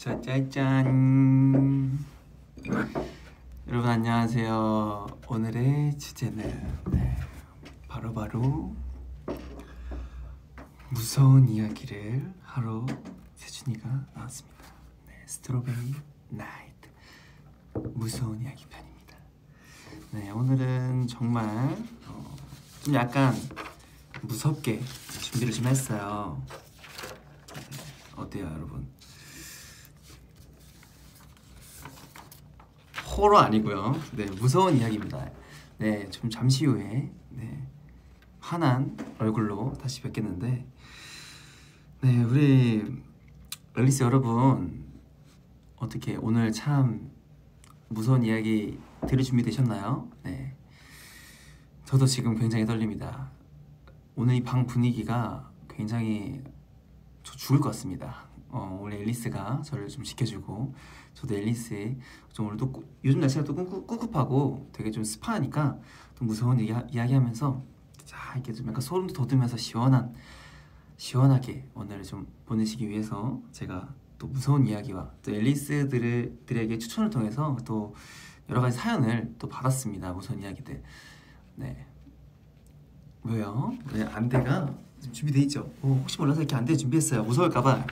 짜짜짠. 여러분 안녕하세요. 오늘의 주제는 네, 바로바로 무서운 이야기를 하러 세준이가 나왔습니다. 네, 스트로베리 나이트 무서운 이야기 편입니다. 네 오늘은 정말 어, 좀 약간 무섭게 준비를 좀 했어요. 네, 어때요 여러분 호러 아니고요. 네, 무서운 이야기입니다. 네, 좀 잠시 후에 네, 환한 얼굴로 다시 뵙겠는데, 네, 우리 앨리스 여러분 어떻게 오늘 참 무서운 이야기 들을 준비 되셨나요? 네, 저도 지금 굉장히 떨립니다. 오늘 이 방 분위기가 굉장히 저 죽을 것 같습니다. 어, 원래 앨리스가 저를 좀 지켜주고 저도 앨리스의 좀 오늘도 꾸, 요즘 날씨가 또 꿉꿉, 꿉꿉하고 되게 좀 습하니까 또 무서운 얘기 이야기하면서 자 이렇게 좀 약간 소름도 돋으면서 시원한 시원하게 오늘을 좀 보내시기 위해서 제가 또 무서운 이야기와 또 앨리스들에게 추천을 통해서 또 여러 가지 사연을 또 받았습니다. 무서운 이야기들. 네. 왜요? 네 안대가 준비돼 있죠. 어, 혹시 몰라서 이렇게 안대 준비했어요. 무서울까봐.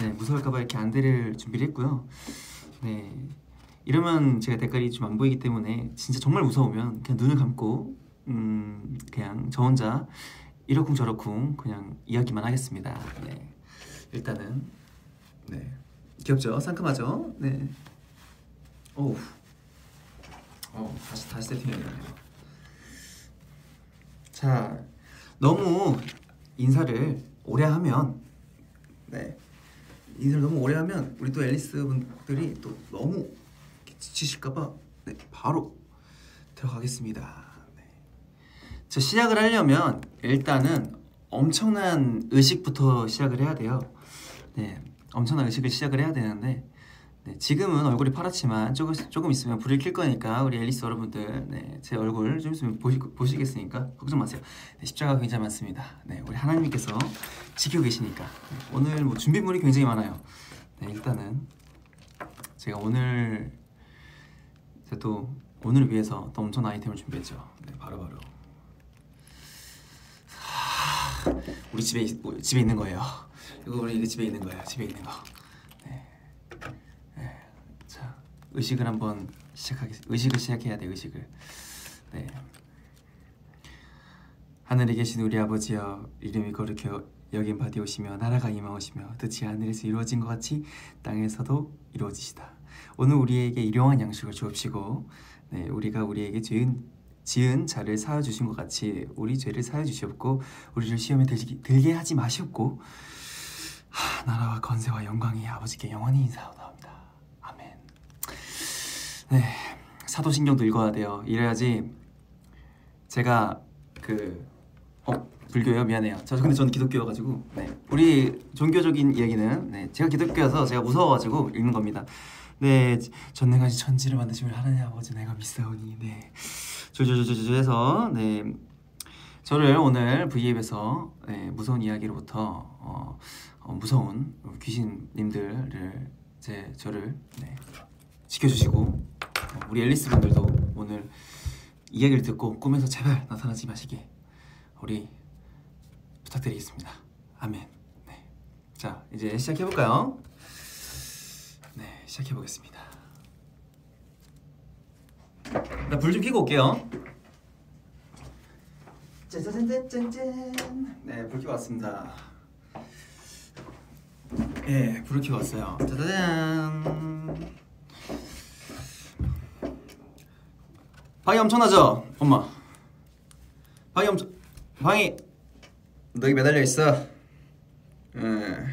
네, 무서울까봐 이렇게 안대를 준비를 했고요. 네, 이러면 제가 댓글이 좀 안 보이기 때문에 진짜 정말 무서우면 그냥 눈을 감고 음 그냥 저 혼자 이러쿵 저러쿵 그냥 이야기만 하겠습니다. 네, 일단은 네 귀엽죠? 상큼하죠? 네. 오, 어 다시 다시 세팅해야겠네요. 자, 너무 인사를 오래 하면 네 인사를 너무 오래 하면 우리 또 앨리스 분들이 또 너무 지치실까봐 네 바로 들어가겠습니다. 네. 자 시작을 하려면 일단은 엄청난 의식부터 시작을 해야 돼요. 네 엄청난 의식을 시작을 해야 되는데 네, 지금은 얼굴이 파랗지만 조금, 조금 있으면 불을 킬 거니까 우리 앨리스 여러분들 네, 제 얼굴 좀 있으면 보시, 보시겠으니까 걱정 마세요. 네, 십자가 굉장히 많습니다. 네, 우리 하나님께서 지키고 계시니까. 네, 오늘 뭐 준비물이 굉장히 많아요. 네, 일단은 제가 오늘 제가 또 오늘을 위해서 또 엄청난 아이템을 준비했죠. 네, 바로바로. 바로. 우리 집에, 집에 있는 거예요. 이거 우리 집에 있는 거예요. 집에 있는 거 의식을 한번 시작하겠 의식을 시작해야 돼 의식을. 네. 하늘에 계신 우리 아버지여 이름이 거룩해 여긴 받이오시며 나라가 임하오시며 뜻이 하늘에서 이루어진 것 같이 땅에서도 이루어지시다. 오늘 우리에게 일용한 양식을 주옵시고 네 우리가 우리에게 지은 지은 자를 사여 주신 것 같이 우리 죄를 사여 주시옵고 우리를 시험에 들게, 들게 하지 마시옵고 하, 나라와 건세와 영광이 아버지께 영원히 인사하오다 네, 사도신경도 읽어야 돼요. 이래야지 제가 그 어, 불교요? 미안해요. 저 근데 저는 기독교여가지고 네. 우리 종교적인 얘기는 네. 제가 기독교여서 제가 무서워가지고 읽는 겁니다. 네, 전능하신 천지를 만드신 하나님 아버지 내가 믿사오니 네. 조조조조조 해서 네. 저를 오늘 V앱에서 네, 무서운 이야기로부터 어, 어, 무서운 귀신님들을 제 저를 네, 지켜주시고 우리 앨리스 분들도 오늘 이야기를 듣고 꿈에서 제발 나타나지 마시게 우리 부탁드리겠습니다. 아멘. 네. 자 이제 시작해 볼까요? 네 시작해 보겠습니다. 나 불 좀 켜고 올게요. 짜자잔짠짠. 네, 불 켜고 왔습니다. 예, 불을 켜고 왔어요. 짜자잔. 방이 엄청나죠? 엄마. 방이 엄청 방이 너기 매달려 있어. 음.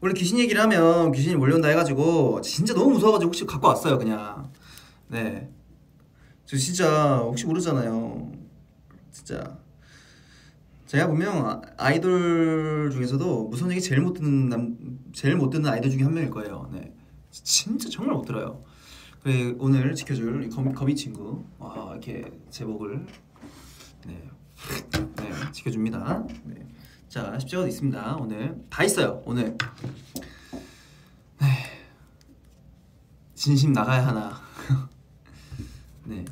원래 귀신 얘기를 하면 귀신이 몰려온다 해가지고 진짜 너무 무서워가지고 혹시 갖고 왔어요 그냥. 네저 진짜 혹시 모르잖아요. 진짜. 제가 보면 아이돌 중에서도 무서운 얘기 제일 못 듣는 남 제일 못 듣는 아이돌 중에 한 명일 거예요. 네. 진짜 정말 못 들어요 그 오늘 지켜줄 거미, 친구 와 이렇게 제목을 네, 네 지켜줍니다. 네. 자 십자가도 있습니다. 오늘 다 있어요. 오늘 네. 진심 나가야 하나. 네.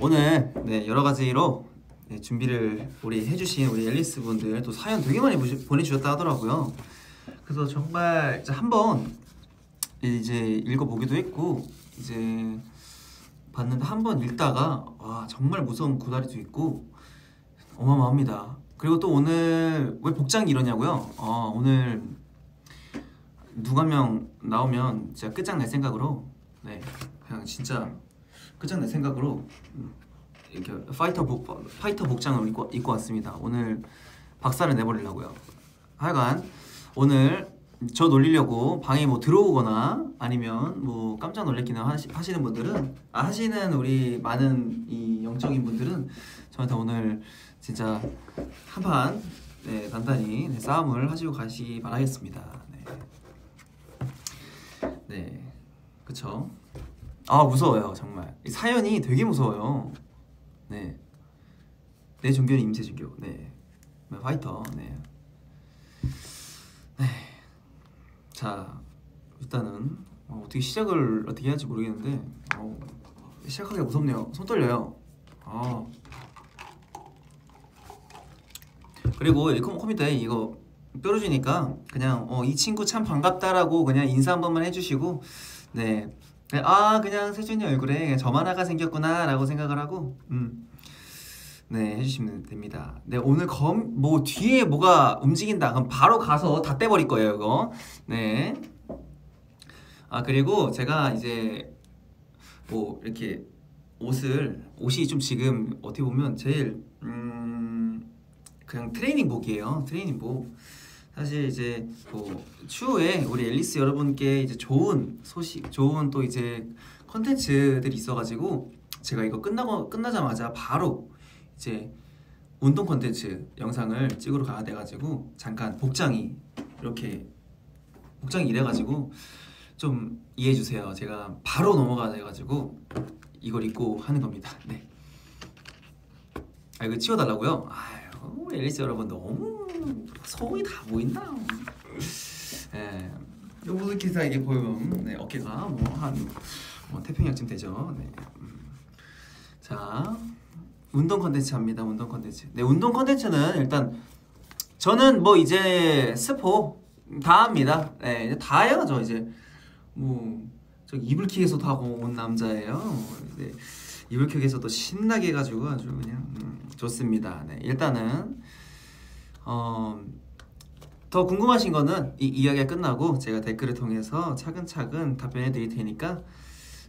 오늘 네, 여러 가지로 네, 준비를 우리 해주신 우리 앨리스 분들 또 사연 되게 많이 보내주셨다 하더라고요. 그래서 정말 한번 이제 읽어보기도 했고 이제 봤는데 한 번 읽다가 와 정말 무서운 구다리도 있고 어마어마합니다. 그리고 또 오늘 왜 복장이 이러냐고요? 어, 오늘 누가 명 나오면 제가 끝장낼 생각으로 네 그냥 진짜 끝장낼 생각으로 이렇게 파이터 복 파이터 복장을 입고 입고 왔습니다. 오늘 박살을 내버리려고요. 하여간 오늘 저 놀리려고 방에 뭐 들어오거나 아니면 뭐 깜짝 놀래키는 하시, 하시는 분들은 아, 하시는 우리 많은 이 영적인 분들은 저한테 오늘 진짜 한판 네, 단단히 네, 싸움을 하시고 가시 바라겠습니다. 네, 네, 그쵸? 아 무서워요 정말 사연이 되게 무서워요. 네, 내 종교는 임세종교. 네, 파이터. 네. 네. 자 일단은 어, 떻게 시작을 어떻게 할지 모르겠는데 어, 시작하기가 무섭네요 손 떨려요 아. 그리고 일컴 컴퓨터에 이거 떨어지니까 그냥 어, 이 친구 참 반갑다라고 그냥 인사 한 번만 해주시고 네. 아 그냥 세준이 얼굴에 저만 하가 생겼구나 라고 생각을 하고 음. 네 해주시면 됩니다. 네 오늘 검 뭐 뒤에 뭐가 움직인다. 그럼 바로 가서 다 떼버릴 거예요 이거. 네 아 그리고 제가 이제 뭐 이렇게 옷을 옷이 좀 지금 어떻게 보면 제일 음 그냥 트레이닝복이에요. 트레이닝복. 사실 이제 뭐 추후에 우리 앨리스 여러분께 이제 좋은 소식 좋은 또 이제 컨텐츠들이 있어가지고 제가 이거 끝나고 끝나자마자 바로 이제 운동 컨텐츠 영상을 찍으러 가야 돼가지고 잠깐 복장이 이렇게 복장이 이래가지고 좀 이해해 주세요. 제가 바로 넘어가야 돼가지고 이걸 입고 하는 겁니다. 네. 아 이거 치워달라고요? 아유 앨리스 여러분 너무 소이 다 보인다. 예. 무슨 기사 이게 보면 네, 어깨가 뭐한 뭐 태평양쯤 되죠. 네. 음. 자. 운동 컨텐츠 합니다. 운동 컨텐츠. 네, 운동 컨텐츠는 일단 저는 뭐 이제 스포 다 합니다. 네, 이제 다 해야죠. 이제 뭐 저 이불킥에서도 하고 온 남자예요. 네, 이불킥에서도 신나게 해가지고 아주 그냥 음, 좋습니다. 네, 일단은 어. 더 궁금하신 거는 이 이야기가 끝나고 제가 댓글을 통해서 차근차근 답변해 드릴 테니까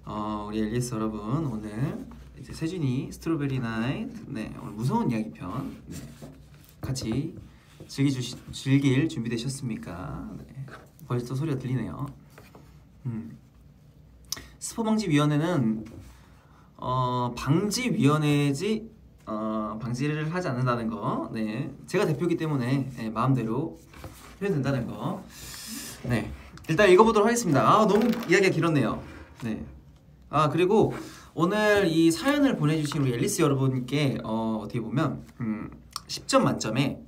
어, 우리 앨리스 여러분 오늘 이제 세준이 스트로베리 나이트 네 오늘 무서운 이야기 편 네, 같이 즐기주 즐길 준비되셨습니까? 네, 벌써 소리가 들리네요. 음. 스포 방지 위원회는 어, 방지 위원회지 어, 방지를 하지 않는다는 거. 네, 제가 대표기 때문에 네, 마음대로 표현된다는 거. 네, 일단 읽어보도록 하겠습니다. 아 너무 이야기가 길었네요. 네, 아 그리고 오늘 이 사연을 보내주신 우리 앨리스 여러분께 어, 어떻게 보면 음, 10점 만점에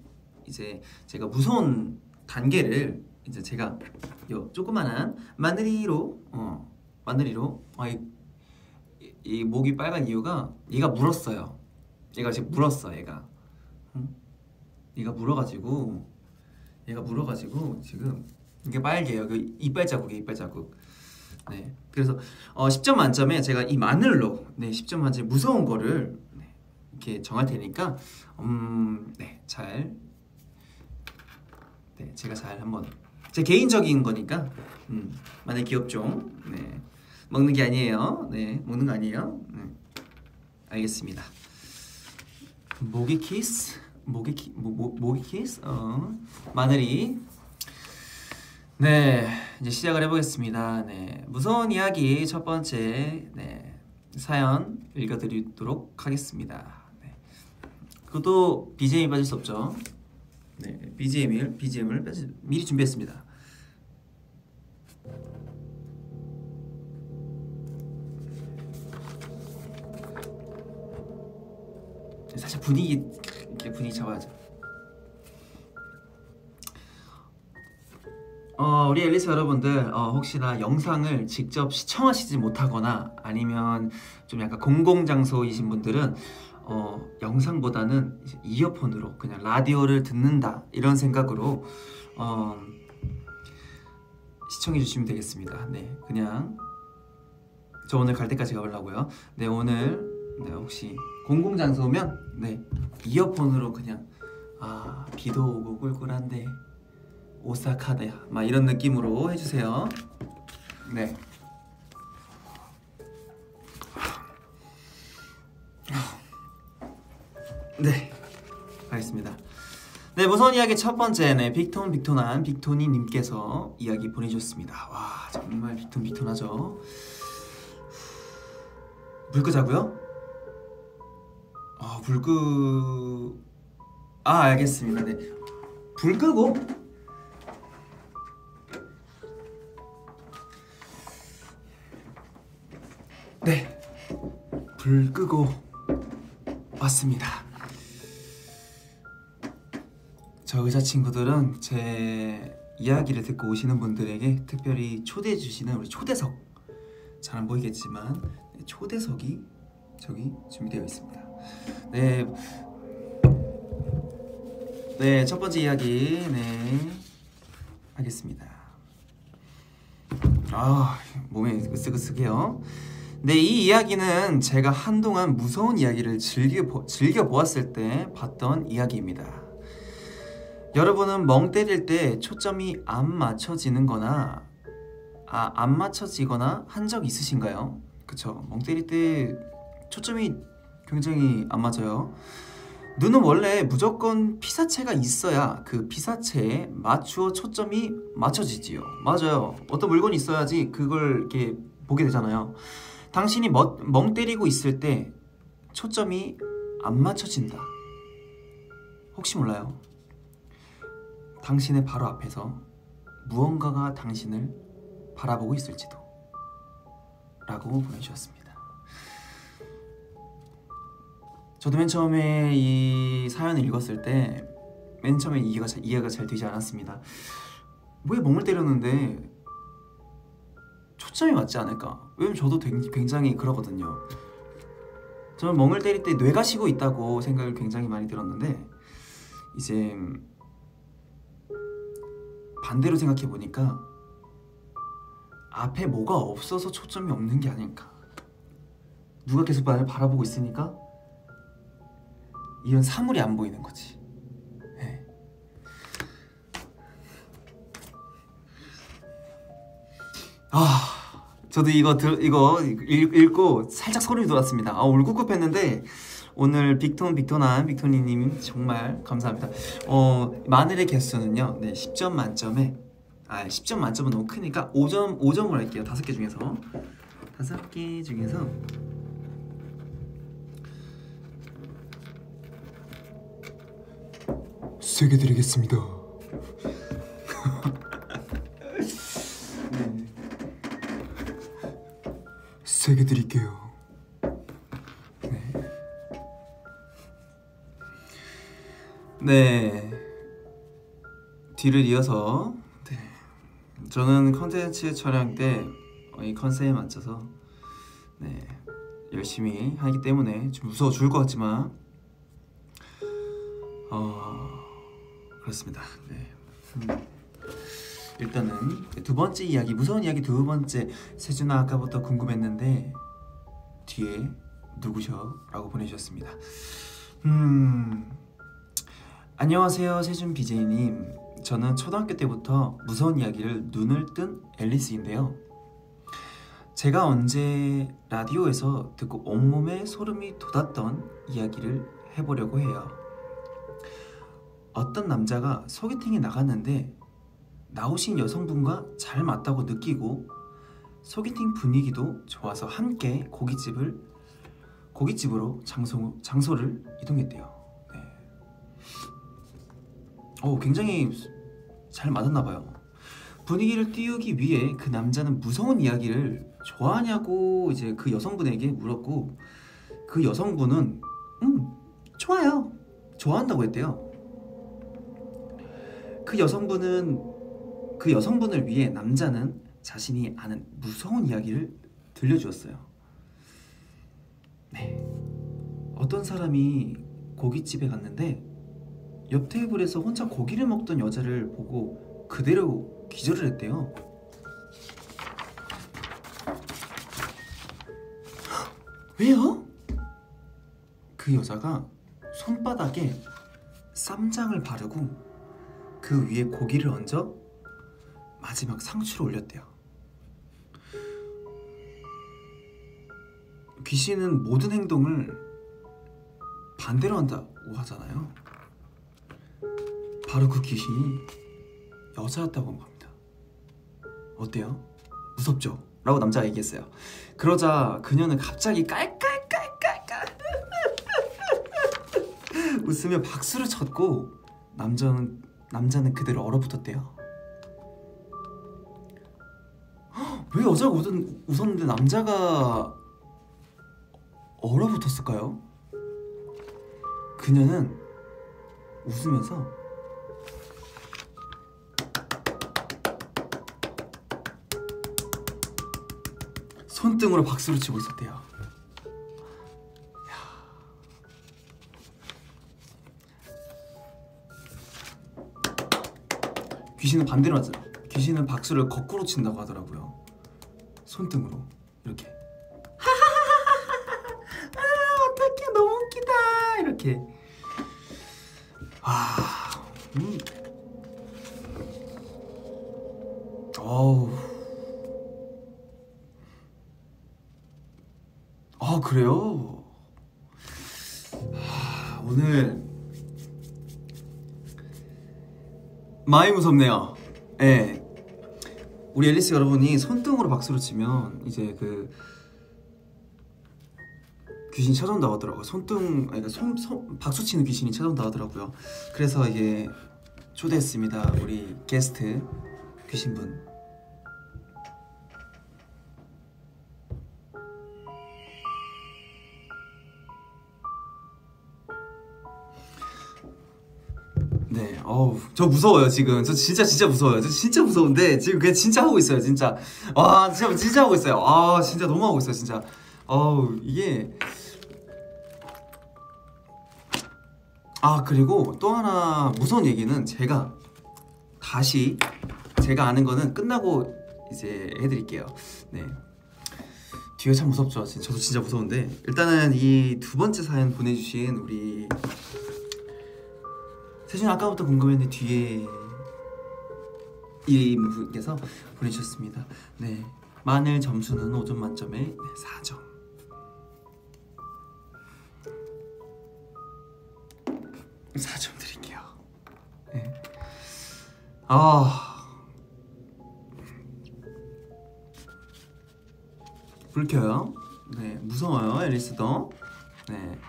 이제 제가 무서운 단계를 이제 제가 요 조그만한 마늘이로 어, 마늘이로 아, 이, 이 목이 빨간 이유가 얘가 물었어요. 얘가 지금 물었어 얘가. 응? 얘가 물어가지고 얘가 물어가지고 지금 이게 빨개요. 그 이빨 자국이 이빨 자국. 네. 그래서 어, 10점 만점에 제가 이 마늘로 네, 10점 만점에 무서운 거를 네, 이렇게 정할 테니까 음, 네, 잘 네, 제가 잘 한번 제 개인적인 거니까 음, 마늘 귀엽죠? 네. 먹는 게 아니에요. 네, 먹는 거 아니에요. 네. 알겠습니다. 모기 키스, 모기 키, 모, 모, 모기 키스, 어, 마늘이 네, 이제 시작을 해보겠습니다. 네, 무서운 이야기 첫 번째 네, 사연 읽어드리도록 하겠습니다. 네. 그것도 BGM이 빠질 수 없죠. 네, BGM을 BGM을 미리 준비했습니다. 살짝 분위기 이렇게 분위기 잡아야죠. 어, 우리 앨리스 여러분들 어, 혹시나 영상을 직접 시청하시지 못하거나 아니면 좀 약간 공공장소이신 분들은 어, 영상보다는 이어폰으로 그냥 라디오를 듣는다 이런 생각으로 어, 시청해 주시면 되겠습니다. 네, 그냥 저 오늘 갈 때까지 가보려고요. 네, 오늘 네, 혹시 공공장소면 네 이어폰으로 그냥 아 비도 오고 꿀꿀한데 오사카다야 막 이런 느낌으로 해주세요. 네. 네, 알겠습니다. 네, 무서운 이야기 첫 번째, 네, 빅톤 빅톤한 빅톤이 님께서 이야기 보내주셨습니다. 와, 정말 빅톤 빅톤하죠. 물 끄자고요? 아, 불 끄... 아, 알겠습니다. 네, 불 끄고 네, 불 끄고 왔습니다. 저 의사 친구들은 제 이야기를 듣고 오시는 분들에게 특별히 초대해 주시는 우리 초대석 잘 안 보이겠지만 네, 초대석이 저기 준비되어 있습니다. 네, 네, 첫 번째 이야기 네 하겠습니다. 아, 몸에 으쓱으쓱해요. 네, 이 이야기는 제가 한동안 무서운 이야기를 즐겨, 즐겨 보았을 때 봤던 이야기입니다. 여러분은 멍 때릴 때 초점이 안 맞춰지는 거나 아, 안 맞춰지거나 한 적 있으신가요? 그쵸. 멍 때릴 때 초점이 굉장히 안 맞아요. 눈은 원래 무조건 피사체가 있어야 그 피사체에 맞추어 초점이 맞춰지지요. 맞아요. 어떤 물건이 있어야지 그걸 이렇게 보게 되잖아요 당신이 멍 때리고 있을 때 초점이 안 맞춰진다 혹시 몰라요? 당신의 바로 앞에서 무언가가 당신을 바라보고 있을지도 라고 보내주셨습니다. 저도 맨 처음에 이 사연을 읽었을 때 맨 처음에 이해가 잘, 이해가 잘 되지 않았습니다. 왜 멍을 때렸는데 초점이 맞지 않을까? 왜냐면 저도 굉장히 그러거든요. 저는 멍을 때릴 때 뇌가 쉬고 있다고 생각을 굉장히 많이 들었는데 이제 반대로 생각해 보니까 앞에 뭐가 없어서 초점이 없는 게 아닐까. 누가 계속 나를 바라보고 있으니까 이런 사물이 안 보이는 거지. 네. 아, 저도 이거 들, 이거 읽, 고 살짝 소름이 돋았습니다. 아, 울컥급했는데 오늘 빅톤 빅톤한 빅톤이님 정말 감사합니다. 어 마늘의 개수는요, 네 10점 만점에 아 10점 만점은 너무 크니까 5점 5점을 할게요. 다섯 개 중에서 다섯 개 중에서 세개 드리겠습니다. 세 개 드릴게요. 네 뒤를 이어서 네. 저는 컨텐츠 촬영 때 이 컨셉에 맞춰서 네 열심히 하기 때문에 좀 무서워 죽을 것 같지만 어 그렇습니다. 네. 음. 일단은 두 번째 이야기 무서운 이야기 두 번째 세준아 아까부터 궁금했는데 뒤에 누구셔? 라고 보내주셨습니다. 음 안녕하세요 세준 BJ님 저는 초등학교 때부터 무서운 이야기를 눈을 뜬 앨리스인데요 제가 언제 라디오에서 듣고 온몸에 소름이 돋았던 이야기를 해보려고 해요 어떤 남자가 소개팅에 나갔는데 나오신 여성분과 잘 맞다고 느끼고 소개팅 분위기도 좋아서 함께 고깃집을 고깃집으로 장소, 장소를 이동했대요 어, 굉장히 잘 맞았나 봐요. 분위기를 띄우기 위해 그 남자는 무서운 이야기를 좋아하냐고 이제 그 여성분에게 물었고 그 여성분은 음 좋아요 좋아한다고 했대요. 그 여성분은 그 여성분을 위해 남자는 자신이 아는 무서운 이야기를 들려주었어요. 네. 어떤 사람이 고깃집에 갔는데 옆 테이블에서 혼자 고기를 먹던 여자를 보고 그대로 기절을 했대요. 왜요? 그 여자가 손바닥에 쌈장을 바르고 그 위에 고기를 얹어 마지막 상추를 올렸대요. 귀신은 모든 행동을 반대로 한다고 하잖아요. 바로 그 귀신이 여자였다고 한 겁니다. 어때요? 무섭죠? 라고 남자가 얘기했어요. 그러자 그녀는 갑자기 깔깔깔깔깔 웃으며 박수를 쳤고 남자는 남자는 그대로 얼어붙었대요. 왜 여자가 웃, 웃었는데 남자가 얼어붙었을까요? 그녀는 웃으면서 손등으로 박수를 치고 있었대요. 귀신은 반대로 하죠. 귀신은 박수를 거꾸로 친다고 하더라고요. 손등으로 이렇게. 아 어떡해 너무 웃기다 이렇게. 아, 음. 어우. 아 그래요? 아, 오늘 많이 무섭네요. 예. 네. 우리 앨리스 여러분이 손등으로 박수를 치면 이제 그 귀신이 찾아온다고 하더라고요. 손등, 그러니까 손, 손 박수 치는 귀신이 찾아온다고 하더라고요. 그래서 이게 초대했습니다. 우리 게스트 귀신분. 저 무서워요 지금. 저 진짜 진짜 무서워요. 저 진짜 무서운데 지금 그냥 진짜 하고 있어요, 진짜. 와, 진짜 진짜 하고 있어요. 아, 진짜 너무 하고 있어요, 진짜. 어우, 이게 아 그리고 또 하나 무서운 얘기는 제가 다시 제가 아는 거는 끝나고 이제 해드릴게요. 네. 뒤에 참 무섭죠. 저도 진짜 무서운데 일단은 이 두 번째 사연 보내주신 우리 세준 아까부터 궁금했는데 뒤에 이 분께서 보내주셨습니다. 네, 마늘 점수는 5점 만점에 네, 4점. 4점 드릴게요. 네. 아. 불 켜요. 네, 무서워요, 앨리스도. 네.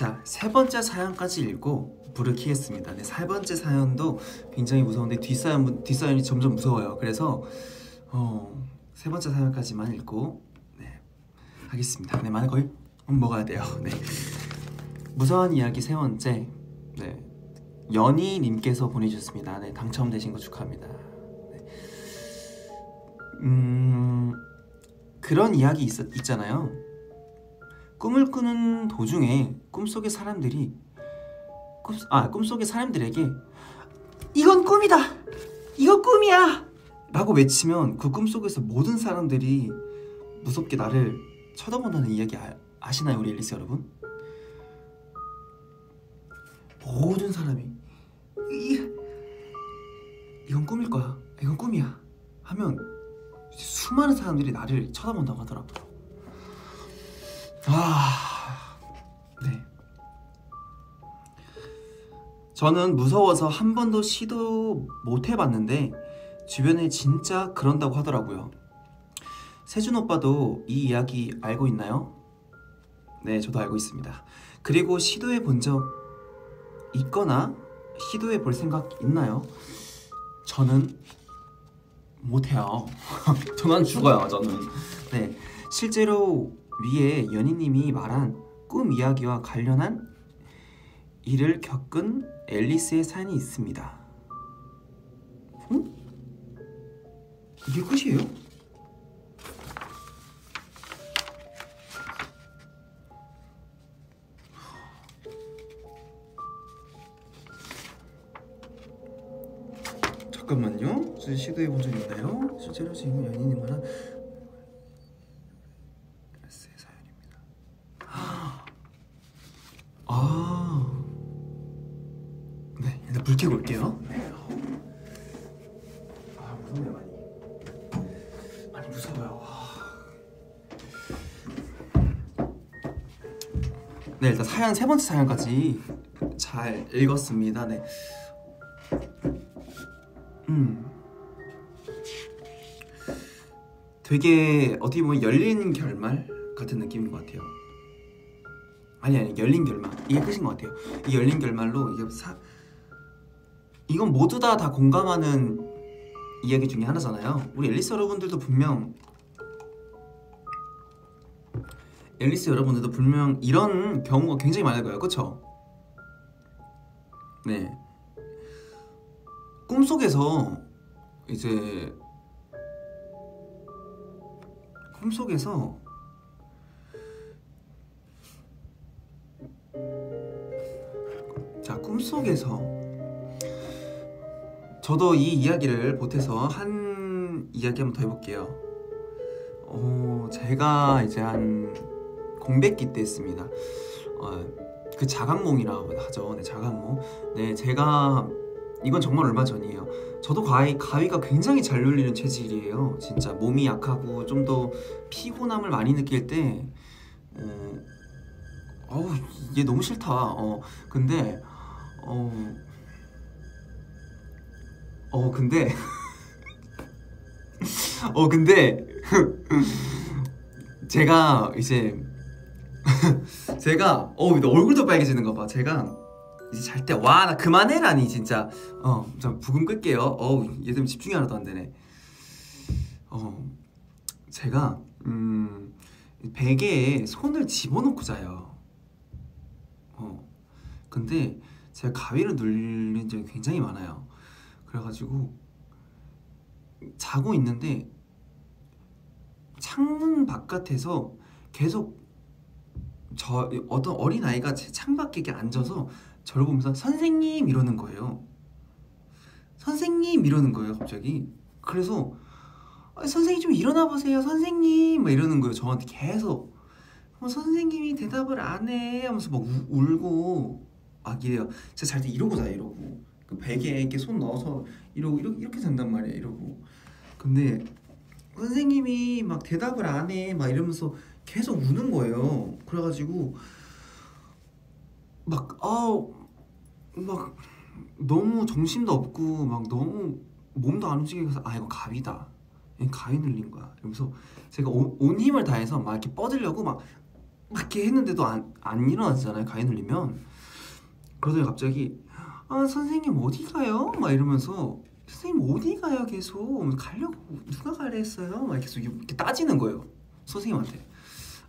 자, 세 번째 사연까지 읽고 불을 켜겠습니다. 네, 세 번째 사연도 굉장히 무서운데 뒷사연 뒷사연이 점점 무서워요. 그래서 어, 세 번째 사연까지만 읽고 네, 하겠습니다. 네, 많은 거의 먹어야 돼요. 네. 무서운 이야기 세 번째. 네. 연희님께서 보내주셨습니다. 네, 당첨되신 거 축하합니다. 네. 음, 그런 이야기 있, 있잖아요. 꿈을 꾸는 도중에 꿈속의 사람들이 꿈, 아 꿈속의 사람들에게 이건 꿈이다. 이건 꿈이야. 라고 외치면 그 꿈속에서 모든 사람들이 무섭게 나를 쳐다본다는 이야기 아, 아시나요 우리 앨리스 여러분? 모든 사람이 이, 이건 꿈일 거야. 이건 꿈이야. 하면 수많은 사람들이 나를 쳐다본다고 하더라고요 아, 네. 저는 무서워서 한 번도 시도 못 해봤는데 주변에 진짜 그런다고 하더라고요. 세준 오빠도 이 이야기 알고 있나요? 네, 저도 알고 있습니다. 그리고 시도해 본 적 있거나 시도해 볼 생각 있나요? 저는 못해요. 저는 죽어요, 저는. 네, 실제로 위에 연희님이 말한 꿈 이야기와 관련한 일을 겪은 앨리스의 사연이 있습니다. 어? 이게 끝이에요? 잠깐만요. 시도해 본 적 있나요? 실제로 지금 많아. 앨리스의 사연입니다. 아, 네 일단 불 켜고 올게요. 네. 아 무섭네요 많이. 많이 무서워요. 네 일단 사연 세 번째 사연까지 잘 읽었습니다. 네. 음. 되게 어떻게 보면 열린 결말 같은 느낌인 것 같아요. 아니 아니 열린 결말 이게 끝인 것 같아요. 이 열린 결말로 이게 사 이건 모두 다 다 공감하는 이야기 중에 하나잖아요. 우리 앨리스 여러분들도 분명 앨리스 여러분들도 분명 이런 경우가 굉장히 많을 거예요. 그렇죠? 네. 꿈속에서 이제 꿈속에서 꿈속에서 저도 이 이야기를 보태서 한 이야기 한번 더 해볼게요. 어 제가 이제 한 공백기 때 했습니다. 어, 그 자각몽이라고 하죠. 네 자각몽. 네 제가 이건 정말 얼마 전이에요. 저도 가위, 가위가 굉장히 잘 눌리는 체질이에요. 진짜 몸이 약하고 좀 더 피곤함을 많이 느낄 때, 어, 어우 이게 너무 싫다. 어, 근데, 어, 어 근데, 어 근데. 제가 이제 제가 어 얼굴도 빨개지는 거 봐. 제가 이제 잘 때 와 나 그만해라니 진짜. 어저 부금 끌게요. 어우 얘 때문에 집중이 하나도 안 되네. 어 제가 음 베개에 손을 집어넣고 자요. 어 근데 제가 가위를 눌린 적이 굉장히 많아요 그래가지고 자고 있는데 창문 바깥에서 계속 저 어떤 어린 아이가 제 창밖에 앉아서 저를 보면서 선생님 이러는 거예요. 선생님 이러는 거예요 갑자기. 그래서 아, 선생님 좀 일어나 보세요 선생님 막 이러는 거예요 저한테 계속. 어, 선생님이 대답을 안 해 하면서 막 우, 울고 막 이래요. 제가 잘때 이러고 자요 이러고 그 베개에 이렇게 손 넣어서 이러고 이렇게, 이렇게 잔단 말이에요 이러고. 근데 선생님이 막 대답을 안 해 막 이러면서 계속 우는 거예요. 그래가지고 막 아우 막 너무 정신도 없고 막 너무 몸도 안 움직여서 아 이거 가위다 가위 눌린 거야 이러면서 제가 온, 온 힘을 다해서 막 이렇게 뻗으려고 막, 막 이렇게 했는데도 안, 안 일어나잖아요 가위 눌리면 그러더니 갑자기 아 선생님 어디 가요? 막 이러면서 선생님 어디 가요 계속? 가려고 누가 가래 했어요? 막 계속 이렇게 따지는 거예요 선생님한테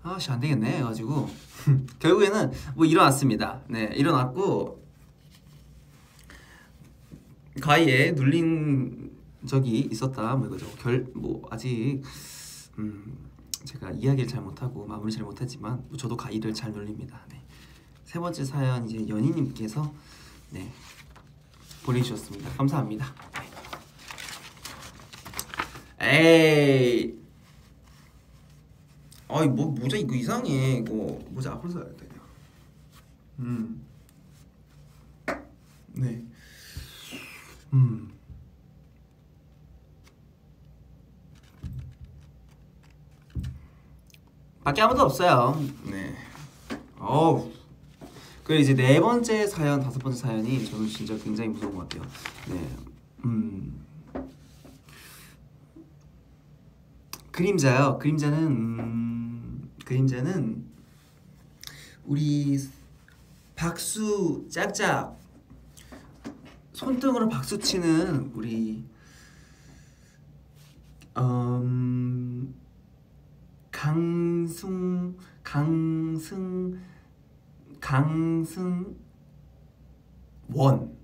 아씨 안 되겠네. 해가지고 결국에는 뭐 일어났습니다. 네 일어났고 가위에 눌린 적이 있었다. 뭐 이거죠. 결 뭐 아직 음 제가 이야기를 잘 못하고 마무리 잘 못했지만 뭐 저도 가위를 잘 눌립니다. 네. 세 번째 사연 이제 연희님께서 네 보내주셨습니다 감사합니다 에이 아이 뭐 모자 이거 이상해 이거 모자 앞으로 써야 돼 음. 네. 음. 밖에 아무도 없어요. 네. 어우. 그 이제 네 번째 사연, 다섯 번째 사연이 저는 진짜 굉장히 무서운 것 같아요. 네. 음. 그림자요. 그림자는 음, 그림자는 우리 박수 짝짝 손등으로 박수 치는 우리 음, 강승 강승 강승 원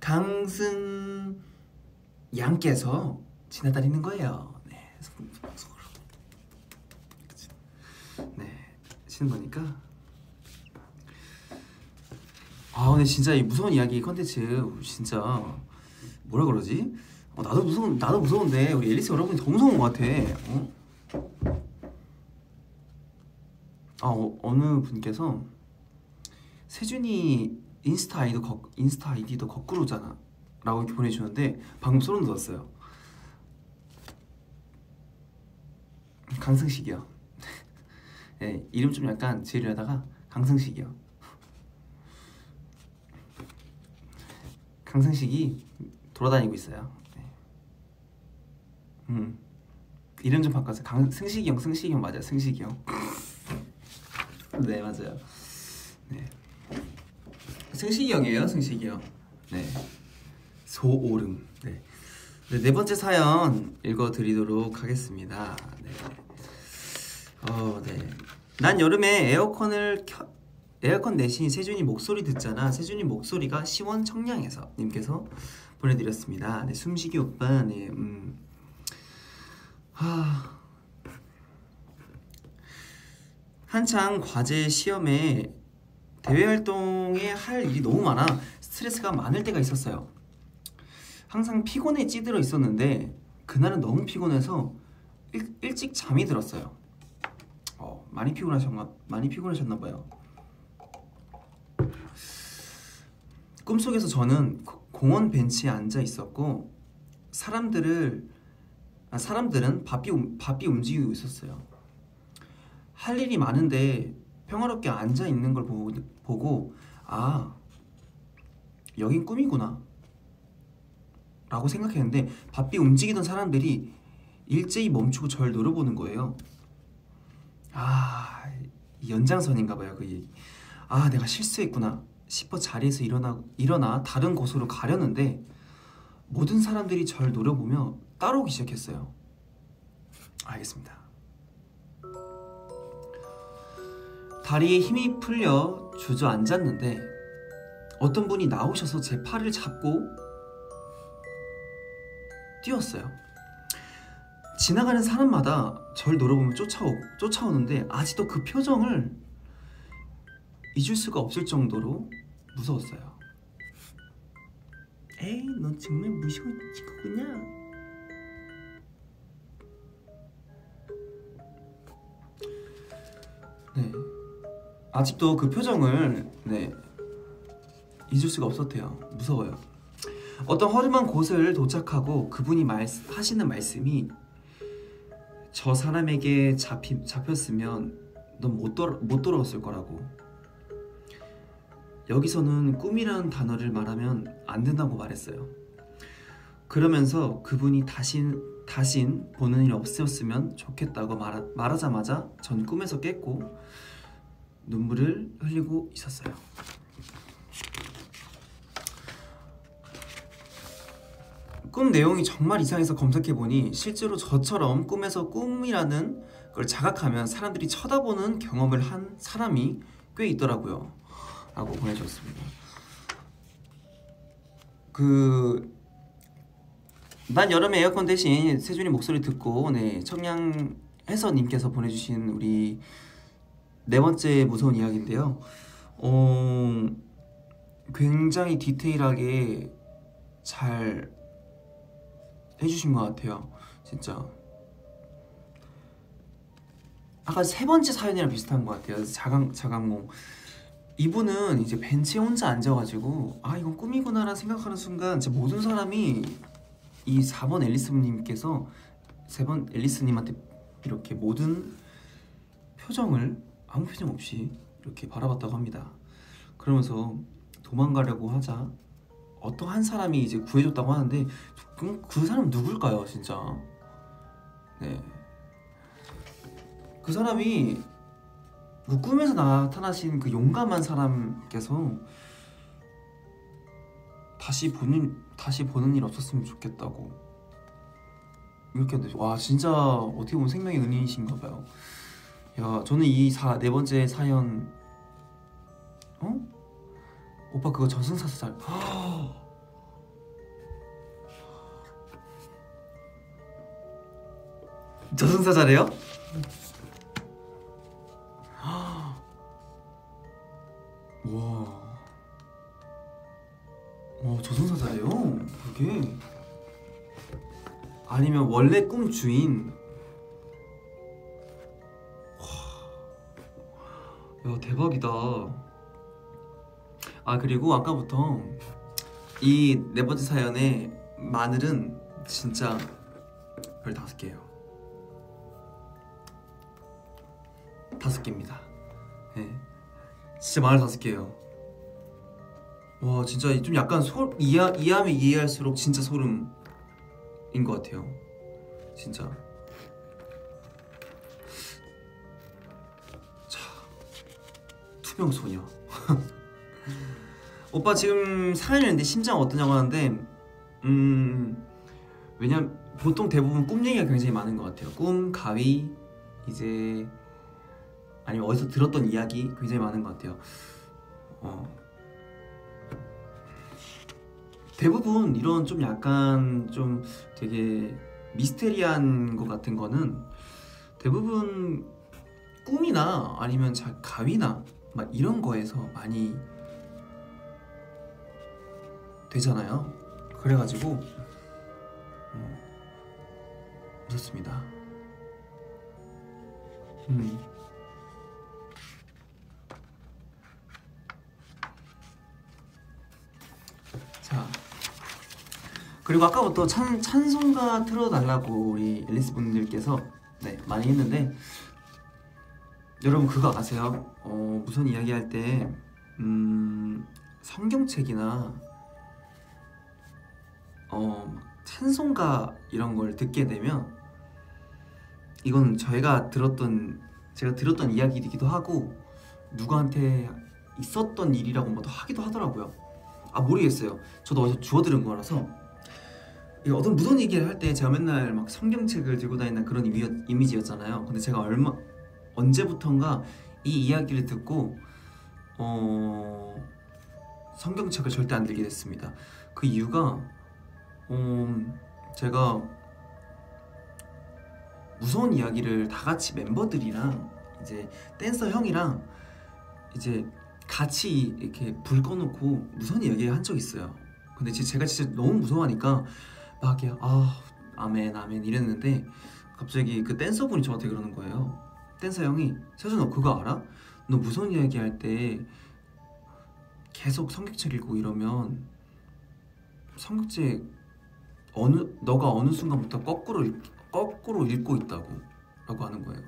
강승 양께서 지나다니는 거예요. 네. 네, 거니까. 아, 근데 진짜 이 무서운 이야기 컨텐츠 진짜 뭐라 그러지? 어, 나도 무서운 나도 무서운데 우리 앨리스 여러분이 더 무서운 것 같아. 어? 아 어, 어느 분께서 세준이 인스타 아이도 거, 인스타 아이디도 거꾸로잖아 라고 이렇게 보내주셨는데 방금 소름 돋았어요. 강승식이요. 네, 이름 좀 약간 지으려 하다가 강승식이요. 강승식이 돌아다니고 있어요. 네. 음. 이름 좀 바꿔서 강 승식이 형 승식이 형 맞아요 승식이 형 네 맞아요 네 승식이 형이에요, 승식이 형. 네. 소오름. 네. 네, 네 번째 사연 읽어드리도록 하겠습니다. 네. 어, 네. 난 여름에 에어컨을 켜, 에어컨 대신 세준이 목소리 듣잖아. 세준이 목소리가 시원 청량해서 님께서 보내드렸습니다. 네, 숨쉬기 오빠, 네, 음, 하. 한창 과제 시험에 대외 활동에 할 일이 너무 많아 스트레스가 많을 때가 있었어요. 항상 피곤에 찌들어 있었는데 그날은 너무 피곤해서 일, 일찍 잠이 들었어요. 어, 많이 피곤하셨나 많이 피곤하셨나 봐요. 꿈속에서 저는 공원 벤치에 앉아 있었고 사람들을 아, 사람들은 바삐 바삐 움직이고 있었어요. 할 일이 많은데 평화롭게 앉아 있는 걸 보고 보고 아 여긴 꿈이구나. 라고 생각했는데 바삐 움직이던 사람들이 일제히 멈추고 절 노려보는 거예요. 아 연장선인가 봐요 그 얘기. 아 내가 실수했구나 싶어 자리에서 일어나, 일어나 다른 곳으로 가려는데 모든 사람들이 절 노려보며 따라오기 시작했어요. 알겠습니다 다리에 힘이 풀려 주저앉았는데 어떤 분이 나오셔서 제 팔을 잡고 뛰었어요. 지나가는 사람마다 절 노려보며 쫓아오, 쫓아오는데 아직도 그 표정을 잊을 수가 없을 정도로 무서웠어요. 에이, 넌 정말 무서운 친구구나. 네. 아직도 그 표정을 네 잊을 수가 없었대요. 무서워요. 어떤 허름한 곳을 도착하고 그분이 말, 하시는 말씀이 저 사람에게 잡히, 잡혔으면 넌못 못 돌아왔을 거라고. 여기서는 꿈이라는 단어를 말하면 안 된다고 말했어요. 그러면서 그분이 다신 다신 보는 일 없었으면 좋겠다고 말하, 말하자마자 전 꿈에서 깼고 눈물을 흘리고 있었어요. 꿈 내용이 정말 이상해서 검색해보니 실제로 저처럼 꿈에서 꿈이라는 걸 자각하면 사람들이 쳐다보는 경험을 한 사람이 꽤 있더라고요. 라고 보내주셨습니다. 그... 난 여름에 에어컨 대신 세준이 목소리 듣고 네 청량해서 님께서 보내주신 우리 네 번째 무서운 이야기인데요. 어, 굉장히 디테일하게 잘 해주신 것 같아요. 진짜. 아까 세 번째 사연이랑 비슷한 것 같아요. 자강 자강몽. 이분은 이제 벤치에 혼자 앉아가지고 아 이건 꿈이구나라 생각하는 순간 제 모든 사람이 이 4번 앨리스님께서 3번 앨리스님한테 이렇게 모든 표정을 아무 표정 없이 이렇게 바라봤다고 합니다. 그러면서 도망가려고 하자 어떤 한 사람이 이제 구해줬다고 하는데 그럼 그 사람 누굴까요, 진짜? 네. 그 사람이 그 꿈에서 나타나신 그 용감한 사람께서 다시 보는 다시 보는 일 없었으면 좋겠다고 이렇게 와 진짜 어떻게 보면 생명의 은인이신가 봐요. 야 저는 이네 번째 사연 어? 오빠 그거 저승사자 잘 저승사자래요? 와. 와, 저승사자래요? 그게 아니면 원래 꿈 주인 야 대박이다. 아 그리고 아까부터 이 네 번째 사연에 마늘은 진짜 별 다섯 개예요. 다섯 개입니다. 네. 진짜 마늘 다섯 개예요. 와 진짜 좀 약간 소 이해 이해하면 이해할수록 진짜 소름인 것 같아요. 진짜 투명 소녀. 오빠 지금 사연이는데 심장 어떠냐고 하는데 음 왜냐면 보통 대부분 꿈 얘기가 굉장히 많은 것 같아요. 꿈, 가위, 이제 아니면 어디서 들었던 이야기 굉장히 많은 것 같아요. 어. 대부분 이런 좀 약간 좀 되게 미스테리한 것 같은 거는 대부분 꿈이나 아니면 자 가위나 막 이런 거에서 많이 되잖아요. 그래가지고 어, 무섭습니다. 음. 자 그리고 아까부터 찬, 찬송가 틀어달라고 우리 앨리스 분들께서 네 많이 했는데 여러분 그거 아세요? 어, 무슨 이야기할 때 음, 성경책이나 어, 찬송가 이런 걸 듣게 되면 이건 저희가 들었던 제가 들었던 이야기이기도 하고 누구한테 있었던 일이라고 뭐도 하기도 하더라고요. 아 모르겠어요. 저도 어디서 주워 들은 거라서 어떤 무슨 얘기를 할 때 제가 맨날 막 성경책을 들고 다니는 그런 이미지였잖아요. 근데 제가 얼마 언제부턴가 이 이야기를 듣고 어, 성경책을 절대 안 들게 됐습니다. 그 이유가 어, 제가 무서운 이야기를 다 같이 멤버들이랑 이제 댄서 형이랑 이제 같이 이렇게 불 꺼놓고 무서운 이야기 한 적 있어요. 근데 제가 진짜 너무 무서워하니까 막 이렇게 아 아멘 아멘 이랬는데 갑자기 그 댄서분이 저한테 그러는 거예요. 댄서 형이 세준 너 그거 알아? 너 무서운 이야기 할 때 계속 성격책 읽고 이러면 성격책 어느 너가 어느 순간부터 거꾸로 읽, 거꾸로 읽고 있다고 라고 하는 거예요.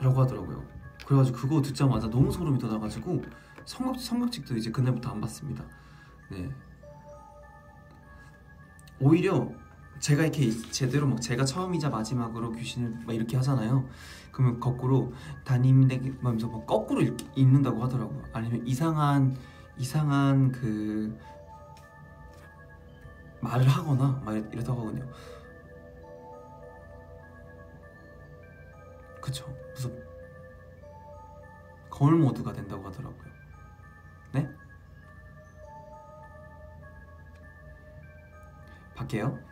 라고 하더라고요. 그래가지고 그거 듣자마자 너무 소름이 돋아가지고 성격 성격책도 이제 그날부터 안 봤습니다. 네. 오히려 제가 이렇게 제대로 막 제가 처음이자 마지막으로 귀신을 막 이렇게 하잖아요. 그러면 거꾸로 담임에게 하면서 뭐 거꾸로 읽, 읽는다고 하더라고요. 아니면 이상한 이상한 그 말을 하거나 막 이렇다고 하거든요. 그쵸? 무슨 거울 모드가 된다고 하더라고요. 네? 밖에요?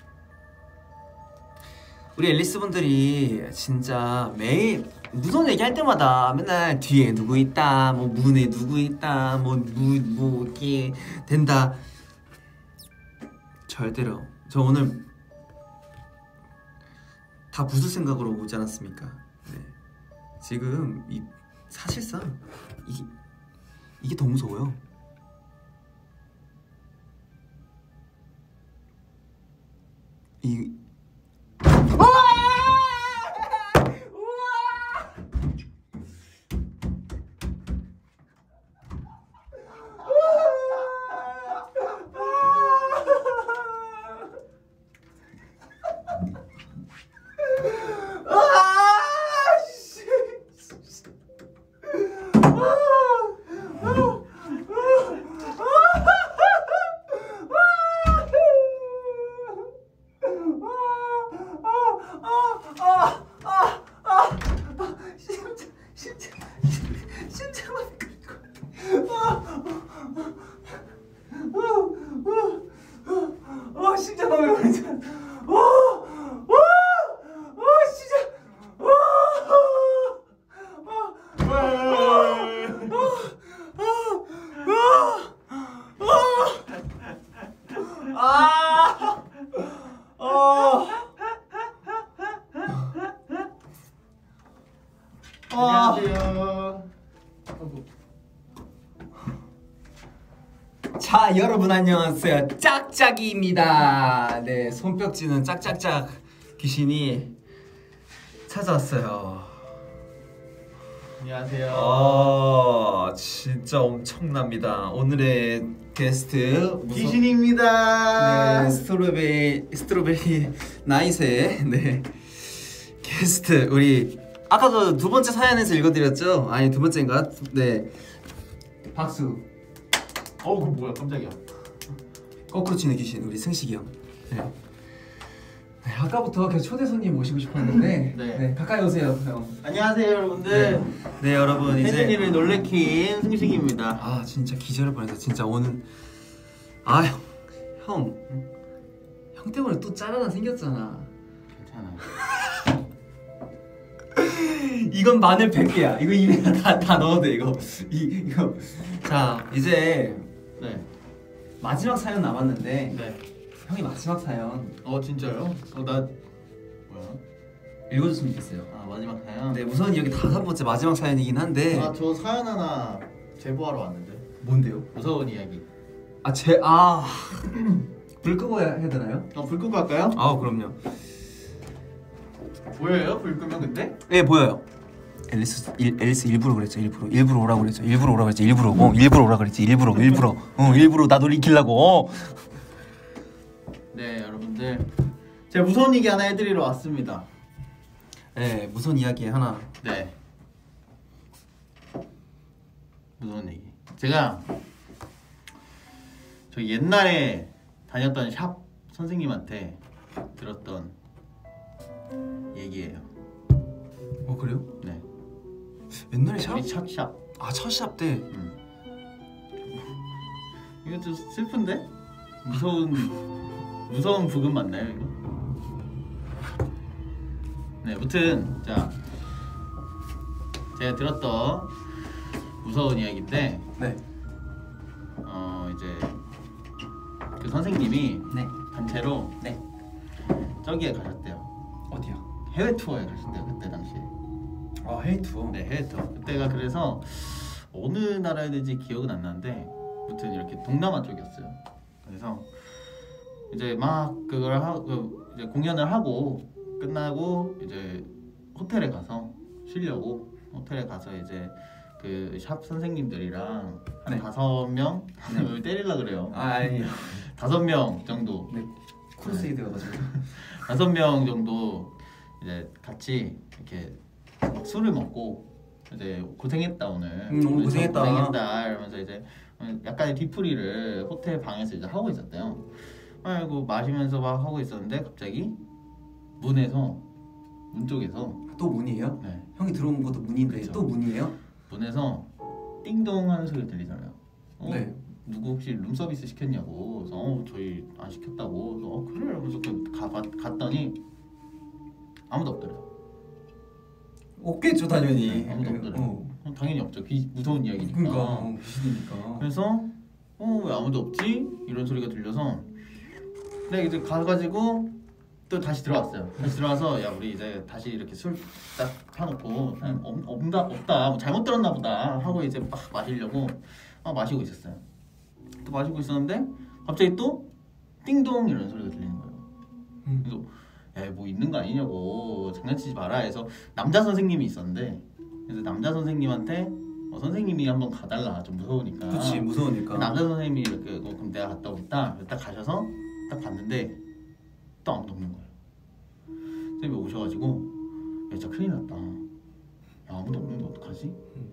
우리 앨리스 분들이 진짜 매일 무서운 얘기 할 때마다 맨날 뒤에 누구 있다, 뭐 문에 누구 있다, 뭐무뭐 이렇게 된다. 절대로. 저 오늘 다 부술 생각으로 오지 않았습니까? 네. 지금 이 사실상 이게 이게 더 무서워요. 이 진 자 여러분 안녕하세요. 짝짝이입니다. 네 손뼉치는 짝짝짝 귀신이 찾아왔어요. 안녕하세요. 아 진짜 엄청납니다. 오늘의 게스트 무서- 귀신입니다. 네 Strawberry Strawberry Night의 네 게스트. 우리 아까도 두 번째 사연에서 읽어드렸죠? 아니 두 번째인가? 네. 박수 어, 그 뭐야, 깜짝이야. 거꾸로 치는 귀신 우리 승식이 형. 네. 네, 아까부터 계속 초대 손님 모시고 싶었는데 네. 네. 가까이 오세요 형. 안녕하세요, 여러분들. 네 여러분 혜진이를 놀래킨 승식입니다. 아 진짜 기절할 뻔했어 진짜 오늘 아형형 형 때문에 또짤 하나 생겼잖아. 괜찮아. 이건 마늘 100개야. 이거 입에 다, 다 넣어도 돼 이거. 이 이거. 자 이제 네. 마지막 사연 남았는데 네. 형이 마지막 사연 어, 진짜요? 어, 나 뭐야? 읽어줬으면 좋겠어요. 아, 마지막 사연. 네 우선 여기 다섯 번째 마지막 사연이긴 한데 아, 저 사연 하나 제보하러 왔는데. 뭔데요? 무서운 이야기. 아, 제, 아. 불 끄고 해야 해야 되나요? 어, 불 끄고 할까요? 아, 그럼요. 보여요? 불 끄면 근데? 예, 보여요. 앨리스, 일, 앨리스 일부러 그랬죠, 일부러. 일부러 오라고 그랬죠, 일부러 오라고 그랬지, 일부러. 어, 일부러 오라고 그랬지, 일부러, 일부러. 어, 일부러 나도 이키려고. 어. 네, 여러분들. 제가 무서운 얘기 하나 해드리러 왔습니다. 예, 무슨 이야기 하나. 네. 무서운 얘기. 제가 저 옛날에 다녔던 샵 선생님한테 들었던 얘기예요. 어, 그래요? 네. 옛날에 샵? 우리 샵 샵. 아, 첫샵 때. 음. 이거 좀 슬픈데? 무서운 무서운 부금 맞나요 이거? 네, 무튼 자 제가 들었던 무서운 이야기인데 네. 어 이제 그 선생님이 네. 단체로 네. 저기에 가셨대요. 어디요? 해외 투어에 가셨대요 그때 당시에. 아, 헤이 투어. 네, 투어. 그때가 그래서 어느 나라였는지 기억은 안 나는데 아무튼 이렇게 동남아 쪽이었어요. 그래서 이제 막 그걸 하고 이제 공연을 하고 끝나고 이제 호텔에 가서 쉬려고 호텔에 가서 이제 그 샵 선생님들이랑 한 네. 다섯 명 네. 때릴라 그래요. 아, 아니. 다섯 명 정도 네. 크루세이드여가지고. 다섯 명 정도 이제 같이 이렇게 막 술을 먹고 이제 고생했다 오늘 음, 오늘 고생했다. 고생했다 이러면서 이제 약간의 뒤풀이를 호텔 방에서 이제 하고 있었대요. 아이고 마시면서 막 하고 있었는데 갑자기 문에서 문 쪽에서 또 문이에요? 네 형이 들어온 것도 문인데 그쵸. 또 문이에요? 문에서 띵동 하는 소리 들리잖아요. 어, 네. 누구 혹시 룸서비스 시켰냐고 그래서 어, 저희 안 시켰다고 그래서 어, 그래 그래서 그 가, 갔더니 아무도 없더래요. 없겠죠, 당연히. 네, 아무도. 어. 어, 당연히 없죠. 귀, 무서운 이야기니까. 그러니까 어, 귀신이니까. 그래서 어 왜 아무도 없지? 이런 소리가 들려서 내가 이제 가가지고 또 다시 들어왔어요. 다시 들어와서 야 우리 이제 다시 이렇게 술 딱 펴놓고 아, 없, 없다 없다 뭐 잘못 들었나 보다 하고 이제 막 마시려고 막 마시고 있었어요. 또 마시고 있었는데 갑자기 또 띵동 이런 소리가 들리는 거예요. 음. 그래서 야뭐 있는 거 아니냐고 장난치지 마라 해서 남자 선생님이 있었는데 그래서 남자 선생님한테 어, 선생님이 한번 가달라. 좀 무서우니까. 그치 무서우니까. 그 남자 선생님이 이렇게 어, 그럼 내가 갔다 오겠다. 딱 가셔서 딱 봤는데 또 아무도 없는 거예요. 선생님이 오셔가지고 야 진짜 큰일 났다. 야 아무도 없는데 어떡하지? 음.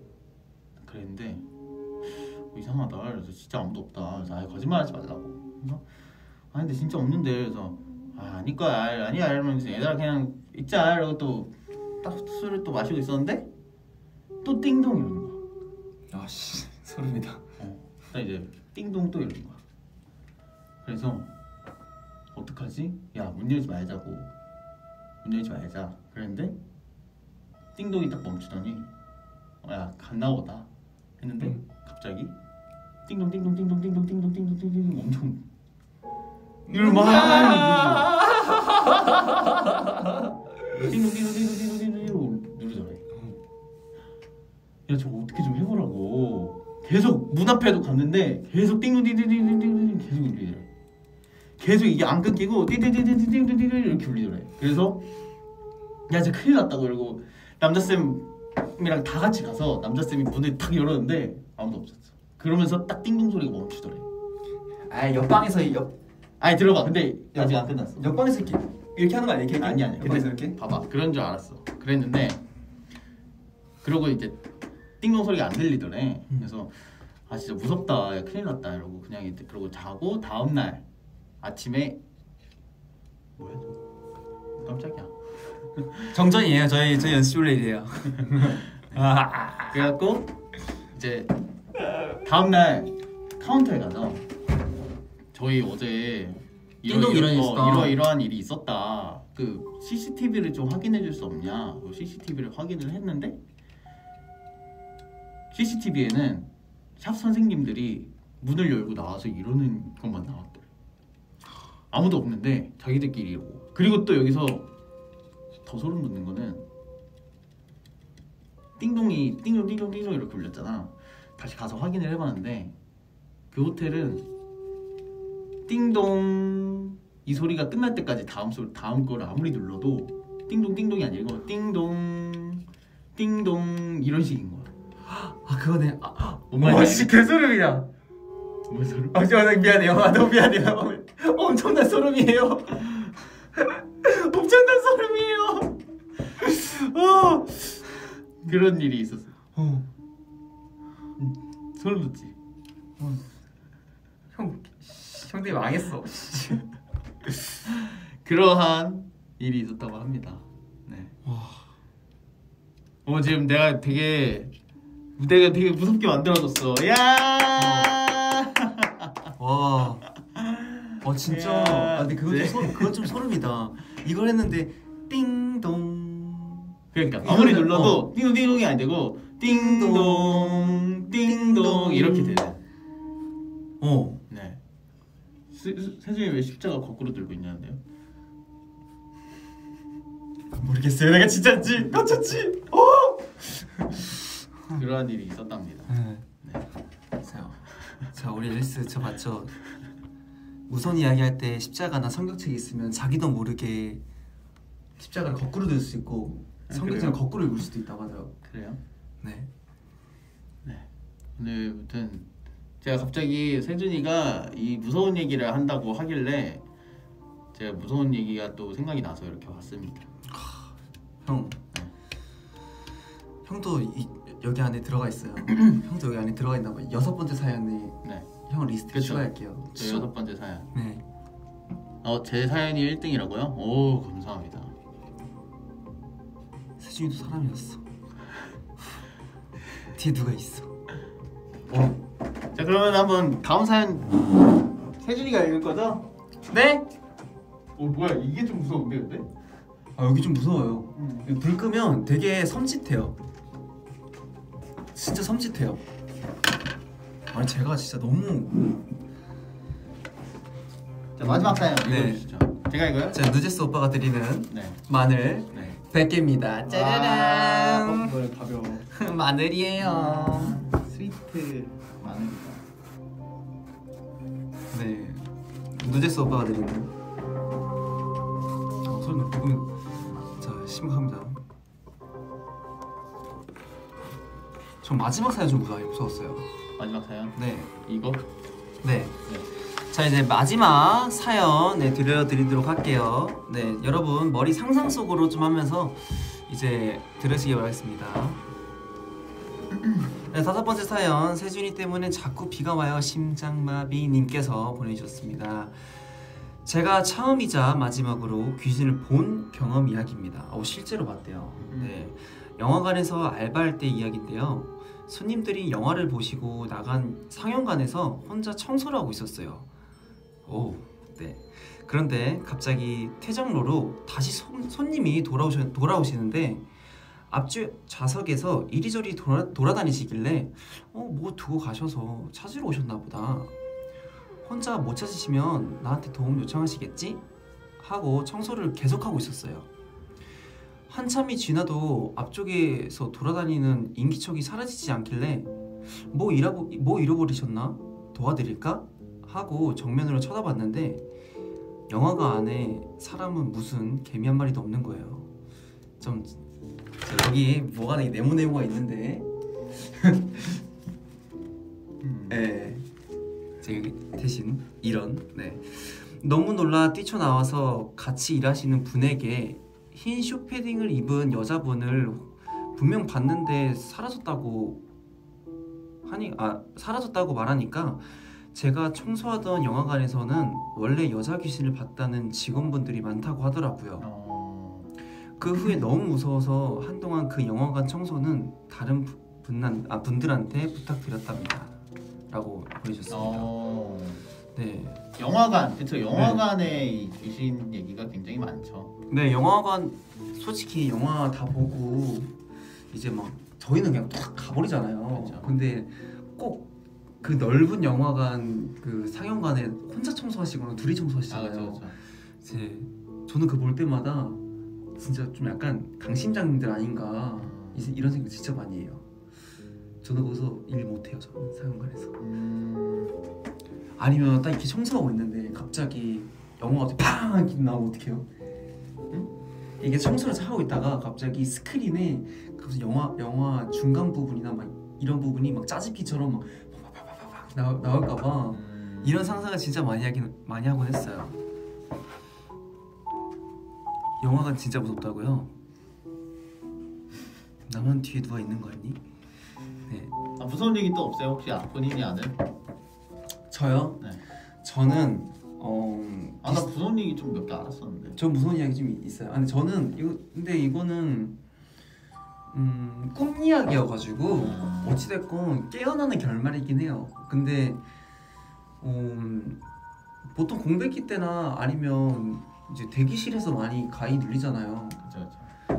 그랬는데 어, 이상하다. 그래서 진짜 아무도 없다. 그래서 아 거짓말하지 말라고. 그래서 아 근데 진짜 없는데. 그래서 아 거야 아니야 이러면서 얘들아 그냥 있자 이러고 또딱 술을 또 마시고 있었는데 또 띵동 이러는 거야 아씨 소름이다. 어, 딱 이제 띵동 또 이러는 거야. 그래서 어, 어떡하지? 야 문 열지 말자고 문 열지 말자 그랬는데 띵동이 딱 멈추더니 어, 야 갔나 보다 했는데 음. 갑자기 띵동 띵동 띵동 띵동 띵동 띵동 띵동 엄청 막 띵동 띵동 띵동 띵동 띵동 띵동 누르더래 야 저거 어떻게 좀 해보라고. 계속 문 앞에도 갔는데 계속 띵동 띵동 띵동 띵동 계속 울리더래 계속 이게 안 끊기고 띵띵 띵띵 띵띵띵 이렇게 울리더래 그래서 야 진짜 큰일 났다고 그러고 남자쌤이랑 다 같이 가서 남자쌤이 문을 탁 열었는데 아무도 없었어. 그러면서 딱 띵동 소리가 멈추더래 아 옆방에서 옆 아니 들어봐. 근데 아직 안 끝났어. 옆방에서 이렇게? 이렇게 하는 거 아니야? 이렇게 아니 아니 옆방에서 이렇게? 봐봐. 그런 줄 알았어. 그랬는데 그러고 이제 띵동 소리가 안 들리더래. 음. 그래서 아 진짜 무섭다. 야, 큰일 났다. 이러고 그냥 이제 그러고 자고 다음 날 아침에 뭐야 저 깜짝이야. 정전이에요. 저희 저희 연습실에 이래요. 아, 그래갖고 이제 다음 날 카운터에 가서 저희 어제 띵동 이런 일이 있었다. 이러 이러한 일이 있었다. 그 CCTV를 좀 확인해 줄 수 없냐? 그 CCTV를 확인을 했는데 CCTV에는 샵 선생님들이 문을 열고 나와서 이러는 것만 나왔더래. 아무도 없는데 자기들끼리 이러고. 그리고 또 여기서 더 소름 돋는 거는 띵동이 띵동 띵동 띵동 이렇게 울렸잖아. 다시 가서 확인을 해봤는데 그 호텔은 띵동 이 소리가 끝날 때까지 다음 소리 다음 거를 아무리 눌러도 띵동 띵동이 아니고 띵동 띵동 이런 식인 거야. 아 그거네. 아, 뭔 말인지 와, 씨 개소름이야. 뭔 소리? 아, 저 미안해요. 아, 너무 미안해요. 엄청난 소름이에요. 엄청난 소름이에요. 어. 그런 일이 있었어. 어. 소름 돋지. 형, 형들이 망했어. 그러한 일이 있었다고 합니다. 네. 어 지금 내가 되게 내가 되게 무섭게 만들어줬어. 야. 와. 어 진짜. 야, 아, 근데 그건 좀 네. 소름, 그건 좀 소름이다. 이걸 했는데 띵동. 그러니까 아무리 이거는, 눌러도 띵동띵동이 안 되고 띵동 띵동 이렇게 되네. 어. 네. 세- 세- 세준이 왜 십자가 거꾸로 들고 있냐는데요? 모르겠어요. 내가 진짜지. 깜짝지. 어. 그러한 일이 있었답니다. 네. 자, 자 우리 앨리스 저 맞죠? 무선 이야기할 때 십자가나 성경책이 있으면 자기도 모르게 십자가를 거꾸로 들 수 있고 아, 성경책을? 거꾸로 읽을 수도 있다고 하더라고. 그래요? 네. 오늘 아무튼 제가 갑자기 세준이가 이 무서운 얘기를 한다고 하길래 제가 무서운 얘기가 또 생각이 나서 이렇게 왔습니다. 형. 네. 형도 이, 여기 안에 들어가 있어요. 형도 여기 안에 들어가 있나 봐. 여섯 번째 사연에 네, 형 리스트에 그쵸. 추가할게요. 제 여섯 번째 사연. 네. 어, 제 사연이 1등이라고요? 오, 감사합니다. 세준이도 사람이었어. 뒤에 누가 있어? 어. 자, 그러면 한번 다음 사연 세준이가 읽을 거죠? 네? 어, 뭐야? 이게 좀 무서운데, 근데? 아 여기 좀 무서워요. 음. 불 끄면 되게 섬찟해요. 진짜 섬찟해요. 아니 제가 진짜 너무 자, 마지막 사연 네. 읽어주시죠. 제가 읽어요? 자 누제스 오빠가 드리는 네. 마늘 네. 100개입니다. 아, 짜라란. 어, 가벼워. 마늘이에요. 스위트 마늘이다. 네. 누제스 오빠가 드리는 어, 나 보면 자 심각합니다. 전 마지막 사연 좀 무서워 무서웠어요. 마지막 사연. 네. 이거? 네. 네. 자 이제 마지막 사연 네, 들려드리도록 할게요. 네 여러분 머리 상상 속으로 좀 하면서 이제 들으시기 바라겠습니다. 네, 다섯 번째 사연 세준이 때문에 자꾸 비가 와요 심장마비님께서 보내주셨습니다. 제가 처음이자 마지막으로 귀신을 본 경험 이야기입니다. 어, 실제로 봤대요. 네, 영화관에서 알바할 때 이야기인데요. 손님들이 영화를 보시고 나간 상영관에서 혼자 청소를 하고 있었어요. 오, 네. 그런데 갑자기 퇴장로로 다시 손, 손님이 돌아오시, 돌아오시는데 앞주 좌석에서 이리저리 돌아, 돌아다니시길래 어 뭐 두고 가셔서 찾으러 오셨나 보다 혼자 못 찾으시면 나한테 도움 요청하시겠지? 하고 청소를 계속하고 있었어요 한참이 지나도 앞쪽에서 돌아다니는 인기척이 사라지지 않길래 뭐, 잃어버, 뭐 잃어버리셨나? 도와드릴까? 하고 정면으로 쳐다봤는데 영화가 안에 사람은 무슨 개미 한 마리도 없는 거예요. 좀 자, 여기 뭐가 네모네모가 있는데, 음. 예, 제가 대신 이런 네 너무 놀라 뛰쳐나와서 같이 일하시는 분에게 흰 쇼패딩을 입은 여자분을 분명 봤는데 사라졌다고 하니 아 사라졌다고 말하니까 제가 청소하던 영화관에서는 원래 여자 귀신을 봤다는 직원분들이 많다고 하더라고요. 어... 그 후에 너무 무서워서 한동안 그 영화관 청소는 다른 부- 분난, 아, 분들한테 부탁드렸답니다. 라고 보내주셨습니다. 어... 네. 영화관 그쵸 영화관에 이 귀신 얘기가 굉장히 많죠. 네, 영화관 솔직히 영화 다 보고 이제 막 저희는 그냥 딱 가버리잖아요. 그렇죠. 근데 꼭 그 넓은 영화관 그 상영관에 혼자 청소하시거나 둘이 아 청소하시잖아요. 그렇죠 그렇죠. 이제 저는 그 볼 때마다 진짜 좀 약간 강심장님들 아닌가 이- 이런 생각 진짜 많이 해요. 저는 거기서 일 못해요. 저는 상영관에서. 음... 아니면 딱 이렇게 청소하고 있는데 갑자기 영화가 팡 나오면 어떡해요? 응? 이게 청소를 잘 하고 있다가 갑자기 스크린에 갑자기 영화 영화 중간 부분이나 막 이런 부분이 막 짜집기처럼 막 나올까봐 음... 이런 상상을 진짜 많이 하긴 많이 하곤 했어요. 영화관 진짜 무섭다고요? 나만 뒤에 누워 있는 거 아니? 네, 아, 무서운 얘기 또 없어요 혹시 아, 본인이 아는? 저요. 네. 저는 어, 아나 무서운 얘기 좀 몇 개 알았었는데. 전 무서운 이야기 좀 있어요. 아, 근데 저는 이거 근데 이거는 음, 꿈 이야기여가지고 음. 어찌됐건 깨어나는 결말이긴 해요. 근데 음, 보통 공백기 때나 아니면 이제 대기실에서 많이 가위 눌리잖아요. 그쵸.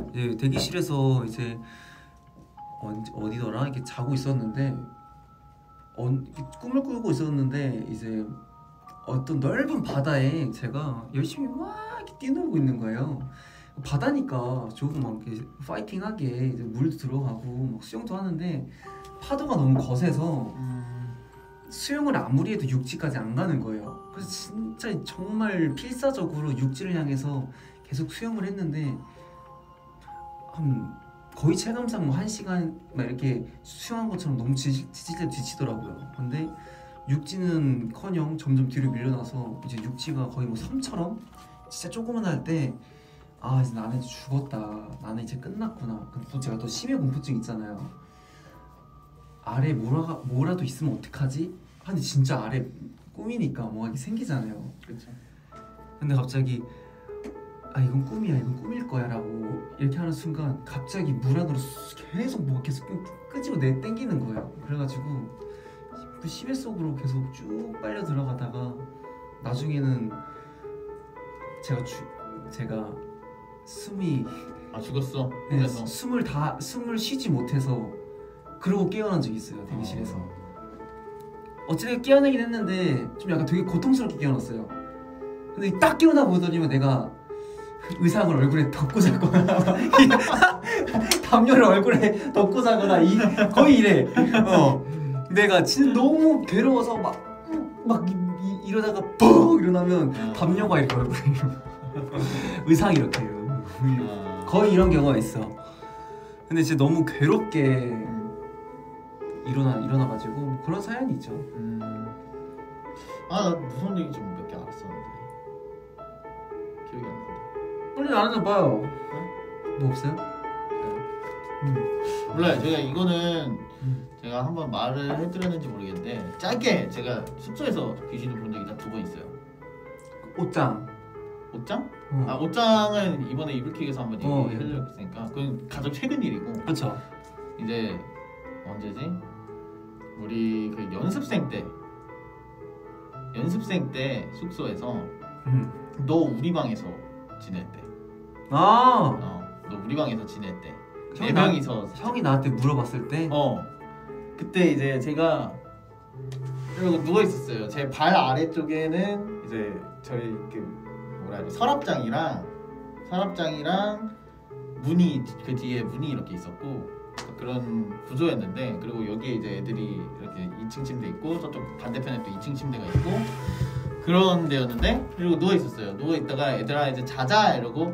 이제 대기실에서 이제 언제 어디더라 이렇게 자고 있었는데 어, 이렇게 꿈을 꾸고 있었는데 이제 어떤 넓은 바다에 제가 열심히 막 이렇게 뛰놀고 있는 거예요. 바다니까 조금 막 이렇게 파이팅하게 물도 들어가고 막 수영도 하는데 파도가 너무 거세서 음... 수영을 아무리 해도 육지까지 안 가는 거예요. 그래서 진짜 정말 필사적으로 육지를 향해서 계속 수영을 했는데 한 거의 체감상 뭐 한 시간 막 이렇게 수영한 것처럼 너무 지칠, 때 지치더라고요. 근데 육지는커녕 점점 뒤로 밀려나서 이제 육지가 거의 뭐 섬처럼 진짜 조그만할 때 아 이제 나는 죽었다. 나는 이제 끝났구나. 근데 또 제가 또 심해 공포증 있잖아요. 아래 뭐라 뭐라도 있으면 어떡하지? 근데 진짜 아래 꿈이니까 뭐가 생기잖아요. 그쵸. 근데 갑자기 아 이건 꿈이야 이건 꿈일 거야라고 이렇게 하는 순간 갑자기 물 안으로 수- 계속 뭐가 계속 끄- 끄집어 내 땡기는 거예요. 그래가지고 그 심해 속으로 계속 쭉 빨려 들어가다가 나중에는 제가 주, 제가 숨이 아 죽었어. 네. 숨을 다 숨을 쉬지 못해서 그러고 깨어난 적이 있어요 대기실에서. 어. 어찌됐든 깨어나긴 했는데 좀 약간 되게 고통스럽게 깨어났어요. 근데 딱 깨어나 보더니만 내가 의상을 얼굴에 덮고 자거나 담요를 얼굴에 덮고 자거나 이, 거의 이래. 어. 내가 진짜 너무 괴로워서 막 막 이 러다가 뻥 일어나면 어. 담요가 이렇게 얼굴에 의상이 이렇게. 아... 거의 이런 경우가 있어. 근데 진짜 너무 괴롭게 음. 일어나 일어나가지고 그런 사연이 있죠. 음... 아나 무서운 얘기 좀 몇 개 알았었는데 기억이 안 난다. 빨리 나눠 봐요. 뭐 없어요? 음. 몰라요. 제가 이거는 음. 제가 한번 말을 해드렸는지 모르겠는데 짧게 제가 숙소에서 귀신을 본 적이 딱 두 번 있어요. 옷장. 옷장? 어. 아 옷장은 이번에 이불킥에서 한번 어, 얘기해드렸으니까 그건 가장 최근 일이고 그렇죠. 이제 언제지? 우리 그 연습생 때 연습생 때 숙소에서 음. 너 우리 방에서 지냈대. 아 어, 너 우리 방에서 지냈대. 네 명이서 형이 나한테 물어봤을 때 어 그때 이제 제가 이러고 누워 있었어요. 제 발 아래쪽에는 이제 저희 그 뭐라 해야 돼 서랍장이랑 서랍장이랑 문이 그 뒤에 문이 이렇게 있었고 그런 구조였는데 그리고 여기에 이제 애들이 이렇게 2층 침대 있고 저쪽 반대편에 또 2층 침대가 있고 그런 데였는데 그리고 누워 있었어요. 누워 있다가 얘들아 이제 자자 이러고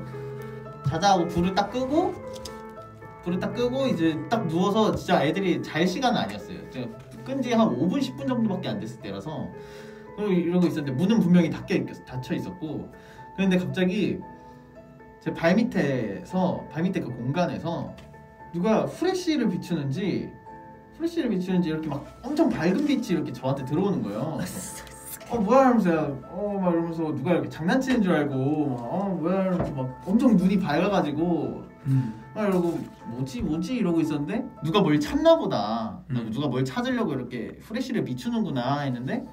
자자 하고 불을 딱 끄고 불을 딱 끄고 이제 딱 누워서 진짜 애들이 잘 시간은 아니었어요. 끈지 한 5분 10분 정도밖에 안 됐을 때라서 그리고 이러고 있었는데 문은 분명히 닫혀 있 닫혀 있었고 그런데 갑자기 제 발 밑에서 발 밑에 그 공간에서 누가 후레쉬를 비추는지 후레쉬를 비추는지 이렇게 막 엄청 밝은 빛이 이렇게 저한테 들어오는 거예요. 어 뭐야 이러면서 어막 이러면서 누가 이렇게 장난치는 줄 알고 막, 어 뭐야 이러면서 막 엄청 눈이 밝아가지고 음. 아 이러고 뭐지 뭐지 이러고 있었는데 누가 뭘 찾나 보다 음. 누가 뭘 찾으려고 이렇게 후레쉬를 비추는구나 했는데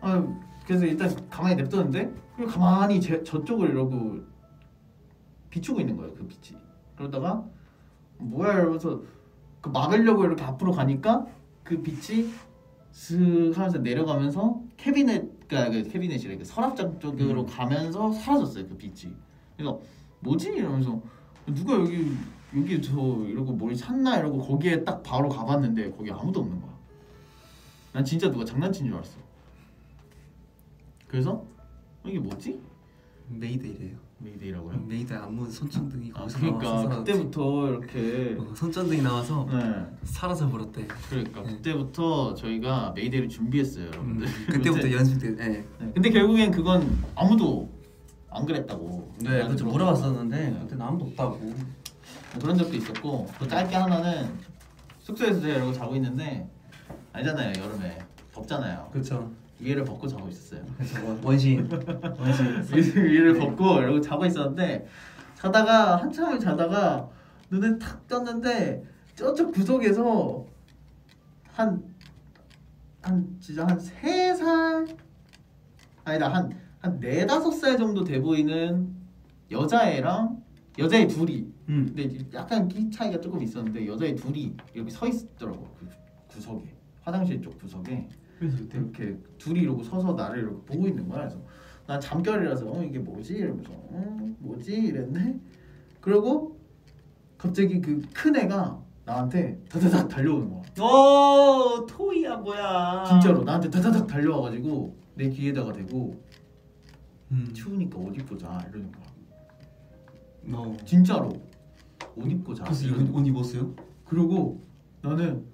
아 그래서 일단 가만히 냅뒀는데 그리고 가만히 제, 저쪽을 이러고 비추고 있는 거예요 그 빛이 그러다가 뭐야 이러면서 그 막으려고 이렇게 앞으로 가니까 그 빛이 슥 하면서 내려가면서 캐비넷 그러니까 그 캐비넷이래 그 서랍장 쪽으로 음. 가면서 사라졌어요 그 빛이 그래서 뭐지 이러면서 누가 여기 여기 저 이러고 뭘 찾나 이러고 거기에 딱 바로 가봤는데 거기 아무도 없는 거야. 난 진짜 누가 장난친 줄 알았어. 그래서 어, 이게 뭐지? Mayday래요. Mayday라고요? Mayday 안무 손전등이 아 거기서 그러니까. 그때부터 이렇게 어, 손전등이 나와서 네 사라져 버렸대. 그러니까 네. 그때부터 저희가 Mayday를 준비했어요 음, 여러분들. 그때부터 근데- 연습 때. 네. 네, 근데 결국엔 그건 아무도 안 그랬다고. 네, 그렇죠. 물어봤었는데 네. 그때는 아무도 없다고. 그런 적도 있었고 또 짧게 하나는 숙소에서 제가 이러고 자고 있는데 알잖아요 여름에 덥잖아요 그렇죠. 위를 벗고 자고 있었어요. 원- 원신 원신. 위를 벗고 이러고 자고 있었는데 자다가 한참을 자다가 눈을 탁 떴는데 저쪽 구석에서 한 한 진짜 한 세 살? 아니다 한 한 네다섯 살 정도 돼 보이는 여자애랑 여자애 둘이. 음. 근데 약간 키 차이가 조금 있었는데 여자애 둘이 이렇게 서 있더라고 그 구석에. 화장실 쪽 구석에 그래서 그때 이렇게 둘이 이러고 서서 나를 이렇게 보고 있는 거야. 그래서 난 잠결이라서 어 이게 뭐지 이러면서 어 뭐지 이랬는데 그리고 갑자기 그 큰 애가 나한테 다다닥 달려오는 거야. 오 토이야 뭐야. 진짜로 나한테 다다닥 달려와가지고 내 귀에다가 대고 음. 추우니까 옷 입고 자 이러는 거야. 너. 진짜로 옷 입고 자. 그래서 이러는 이거 옷 입었어요? 그리고 나는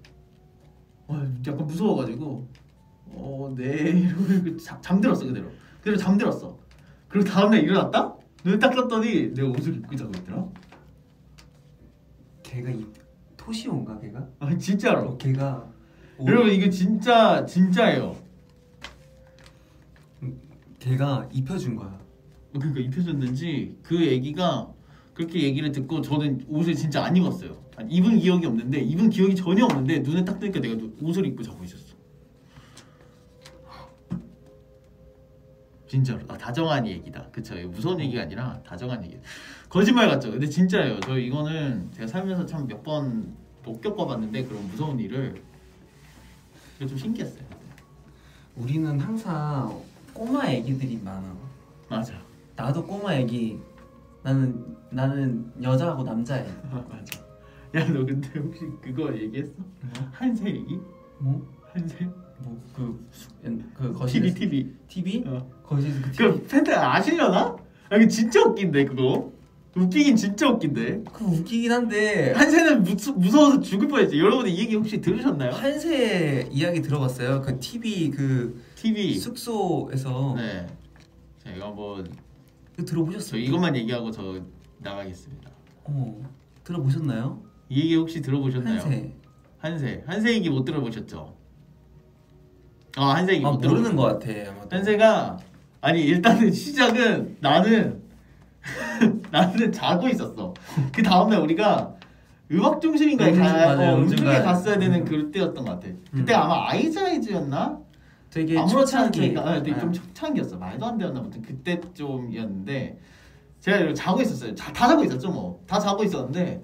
와, 약간 무서워가지고 어 네. 이러고 이렇게 잠, 잠들었어 그대로. 그대로 잠들었어. 그리고 다음날 일어났다? 눈을 딱 떴더니 내가 옷을 입고 자고 있더라. 걔가 이 토시온가 걔가? 아 진짜로? 어, 걔가 옷- 여러분 이거 진짜 진짜예요. 걔가 입혀준 거야. 그러니까 입혀졌는지 그 애기가 그렇게 얘기를 듣고 저는 옷을 진짜 안 입었어요. 입은 기억이 없는데 입은 기억이 전혀 없는데 눈에 딱 뜨니까 내가 누- 옷을 입고 자고 있었어 진짜로 아 다정한 얘기다 그쵸 무서운 얘기가 아니라 다정한 얘기 거짓말 같죠 근데 진짜예요 저 이거는 제가 살면서 참 몇 번 못 겪어봤는데 그런 무서운 일을 좀 신기했어요 우리는 항상 꼬마 애기들이 많아. 맞아 나도 꼬마 애기. 나는 나는 여자하고 남자애. 맞아 야 너 근데 혹시 그거 얘기했어? 한세 얘기? 뭐? 한세? 뭐그 그 거실 TV TV TV? 어. 거실에서 그 TV? 그 팬들 아시려나? 아 이거 진짜 웃긴데 그거 웃기긴 진짜 웃긴데 그 웃기긴 한데 한세는 무, 무서워서 죽을 뻔했지 여러분 이 얘기 혹시 들으셨나요? 한세 이야기 들어봤어요. 그 TV 그 TV 숙소에서 네 제가 한번 그 들어보셨어요? 저 이것만 얘기하고 저 나가겠습니다 어 들어보셨나요? 이 얘기 혹시 들어보셨나요? 한세. 한세 한세 얘기 못 들어보셨죠? 아 한세 얘기 아못 모르는 들어보셨죠? 것 같아. 아마도. 한세가 아니 일단은 시작은 나는 나는 자고 있었어. 그 다음날 우리가 음악 중심인가에 음중, 가, 맞아요, 어, 음중에. 갔어야 되는 그때였던 것 같아. 그때 음. 아마 아이즈아이즈였나 되게 아무렇지. 않게 아, 되게 좀 네. 초창기였어 말도 안 되었나 아무튼 그때 좀이었는데 제가 자고 있었어요 자, 다 자고 있었죠 뭐 다 자고 있었는데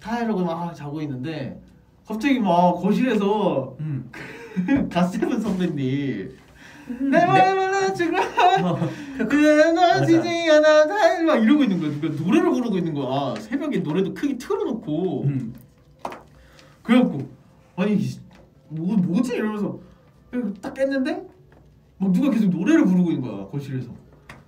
다 이러고 막 자고 있는데 갑자기 막 거실에서 음. 갓세븐 선배님. 내 맘을 지금 어. 그나지지 않아. 막 이러고 있는 거야. 그러니까 노래를 부르고 있는 거야. 새벽에 노래도 크게 틀어놓고. 음. 그래갖고 아니 이- 뭐 뭐지? 이러면서 딱 깼는데 막 누가 계속 노래를 부르고 있는 거야 거실에서.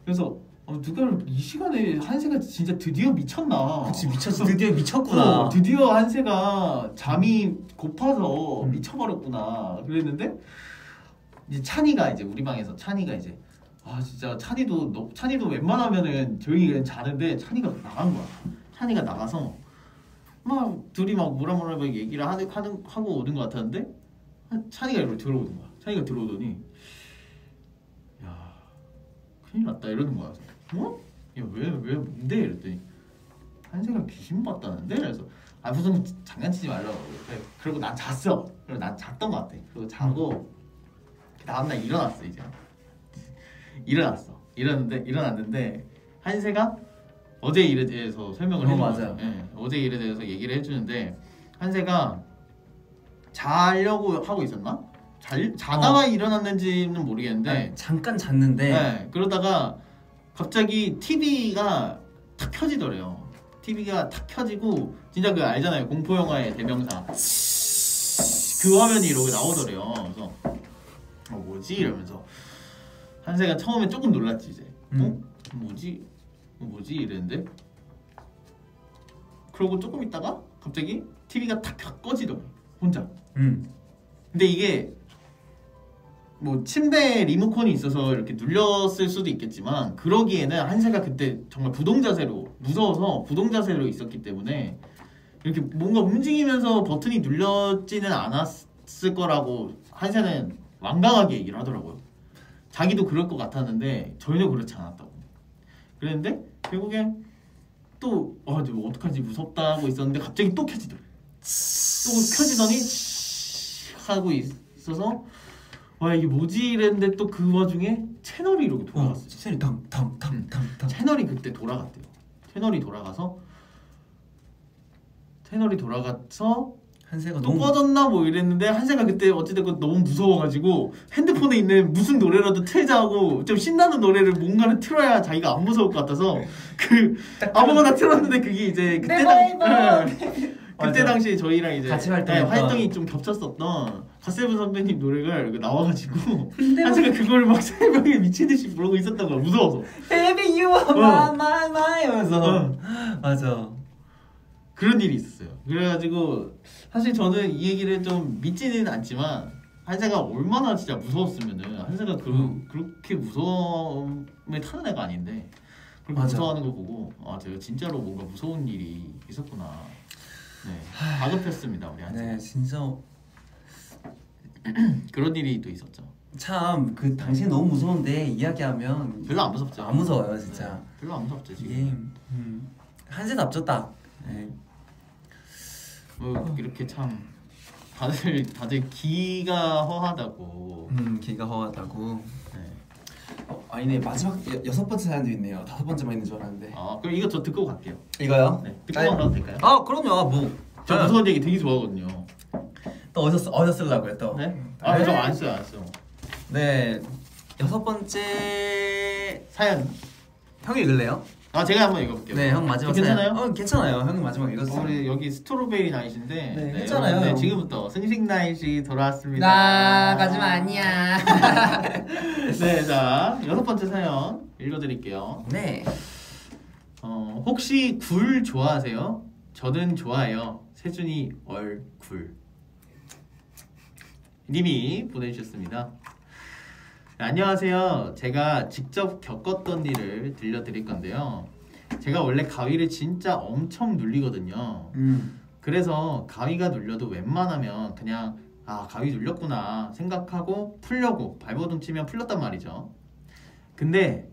그래서 아, 누가 이 시간에 한세가 진짜 드디어 미쳤나 그치 미쳤어. 드디어 미쳤구나. 어, 드디어 한세가 잠이 고파서 음. 미쳐버렸구나 그랬는데 이제 찬이가 이제 우리 방에서 찬이가 이제 아 진짜 찬이도 너, 찬이도 웬만하면은 조용히 그냥 자는데 찬이가 나간 거야 찬이가 나가서 막 둘이 막 뭐라 뭐라 막 얘기를 하는, 하는 하고 오는 것 같았는데 찬이가 이렇게 들어오는 거야 찬이가 들어오더니 야 큰일 났다 이러는 거야 어? 야왜왜 왜 뭔데 이랬더니 한세가 귀신 봤다는데 그래서 아 무슨 장난치지 말라고 그래 그리고 난 잤어 그리고 난 잤던 것 같아 그리고 자고 그 다음날 일어났어 이제 일어났어 일어났는데 일어났는데 한세가 어제 일에 대해서 설명을 어, 맞아요. 거죠. 예, 어제 일에 대해서 얘기를 해주는데 한세가 자려고 하고 있었나? 잘 자다가 일어났는지는 모르겠는데 아니, 잠깐 잤는데 네, 그러다가 갑자기 TV가 탁 켜지더래요. TV가 탁 켜지고 진짜 그 알잖아요 공포 영화의 대명사 그 화면이 이렇게 나오더래요. 그래서 어 뭐지 이러면서 한세가 처음에 조금 놀랐지 이제. 음. 어 뭐지 어, 뭐지 이랬는데 그러고 조금 있다가 갑자기 TV가 탁 켜- 꺼지더래 혼자. 음. 근데 이게 뭐 침대 리모컨이 있어서 이렇게 눌렸을 수도 있겠지만 그러기에는 한세가 그때 정말 부동자세로 무서워서 부동자세로 있었기 때문에 이렇게 뭔가 움직이면서 버튼이 눌렸지는 않았을 거라고 한세는 완강하게 얘기를 하더라고요. 자기도 그럴 것 같았는데 전혀 그렇지 않았다고. 그랬는데 결국엔 또 아, 저 어떡하지 무섭다 하고 있었는데 갑자기 또 켜지더래. 또 켜지더니 하고 있어서 와 이게 뭐지 이랬는데 또 그 와중에 채널이 이렇게 어, 돌아갔어요. 채널이 탕탕탕탕탕. 채널이 그때 돌아갔대요. 채널이 돌아가서 채널이 돌아가서 한세가 또 너무 꺼졌나 뭐 이랬는데 한세가 그때 어찌됐건 너무 무서워가지고 핸드폰에 있는 무슨 노래라도 틀자 하고 좀 신나는 노래를 뭔가를 틀어야 자기가 안 무서울 것 같아서 그 아무거나 틀었는데 그게 이제 그때 당 그때 맞아. 당시 저희랑 이제 같이 네, 활동했던. 활동이 좀 겹쳤었던 갓세븐 선배님 노래가 이렇게 나와가지고 근데 한세가 그걸 막 새벽에 미치듯이 부르고 있었던 거야 무서워서 Baby you are my my my 하면서 어. 맞아. 그런 일이 있었어요. 그래가지고 사실 저는 이 얘기를 좀 믿지는 않지만 한세가 얼마나 진짜 무서웠으면은 한세가 그, 음. 그렇게 무서움에 타는 애가 아닌데 그렇게 맞아. 무서워하는 거 보고 아 제가 진짜로 뭔가 무서운 일이 있었구나. 네, 다급했습니다 우리 한세. 네 진짜 그런 일이 또 있었죠. 참 그 당시 너무 무서운데 이야기하면 별로 안 무섭죠. 안 무서워요 진짜. 네, 별로 안 무섭죠 지금. 음, 한세답죠 딱. 네. 뭐 이렇게 참 다들 다들 기가 허하다고. 음 기가 허하다고. 네. 어, 아니네 마지막 여, 여섯 번째 사연도 있네요. 다섯 번째만 있는 줄 알았는데. 아 그럼 이거 저 듣고 갈게요. 이거요? 네, 듣고만 가도 될까요? 아 그럼요. 뭐. 저저 무서운 얘기 되게 좋아하거든요. 또 어디서 쓰- 어디서 쓰려고요 또? 네? 아, 저안 써요, 안 써. 네 여섯 번째 사연. 형이 읽을래요? 아, 제가 한번 읽어볼게요. 네 형 마지막 괜찮아요? 사연. 어 괜찮아요. 형이 마지막 읽었어요. 우리 여기 스트로베리 나이신데 네, 했잖아요. 여러분, 네, 지금부터 승식 나이시 돌아왔습니다. 나 가지마 아니야. 네, 자 여섯 번째 사연 읽어드릴게요. 네. 어, 혹시 굴 좋아하세요? 저는 좋아해요. 세준이 얼굴. 님이 보내주셨습니다. 네, 안녕하세요. 제가 직접 겪었던 일을 들려드릴 건데요. 제가 원래 가위를 진짜 엄청 눌리거든요. 음. 그래서 가위가 눌려도 웬만하면 그냥 아 가위 눌렸구나 생각하고 풀려고 발버둥 치면 풀렸단 말이죠. 근데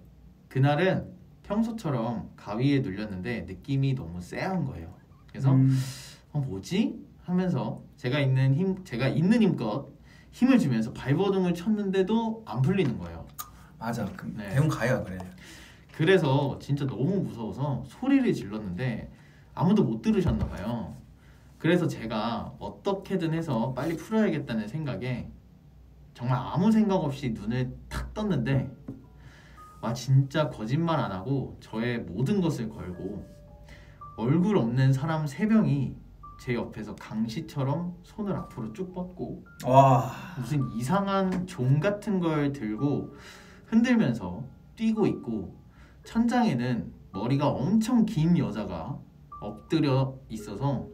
그날은 평소처럼 가위에 눌렸는데 느낌이 너무 쎄한 거예요. 그래서 음. 어 뭐지 하면서 제가 있는 힘 제가 있는 힘껏 힘을 주면서 발버둥을 쳤는데도 안 풀리는 거예요. 맞아. 그 네. 대웅 가야 그래. 그래서 진짜 너무 무서워서 소리를 질렀는데 아무도 못 들으셨나 봐요. 그래서 제가 어떻게든 해서 빨리 풀어야겠다는 생각에 정말 아무 생각 없이 눈을 탁 떴는데 와 진짜 거짓말 안 하고 저의 모든 것을 걸고 얼굴 없는 사람 세 명이 제 옆에서 강시처럼 손을 앞으로 쭉 뻗고 와. 무슨 이상한 종 같은 걸 들고 흔들면서 뛰고 있고 천장에는 머리가 엄청 긴 여자가 엎드려 있어서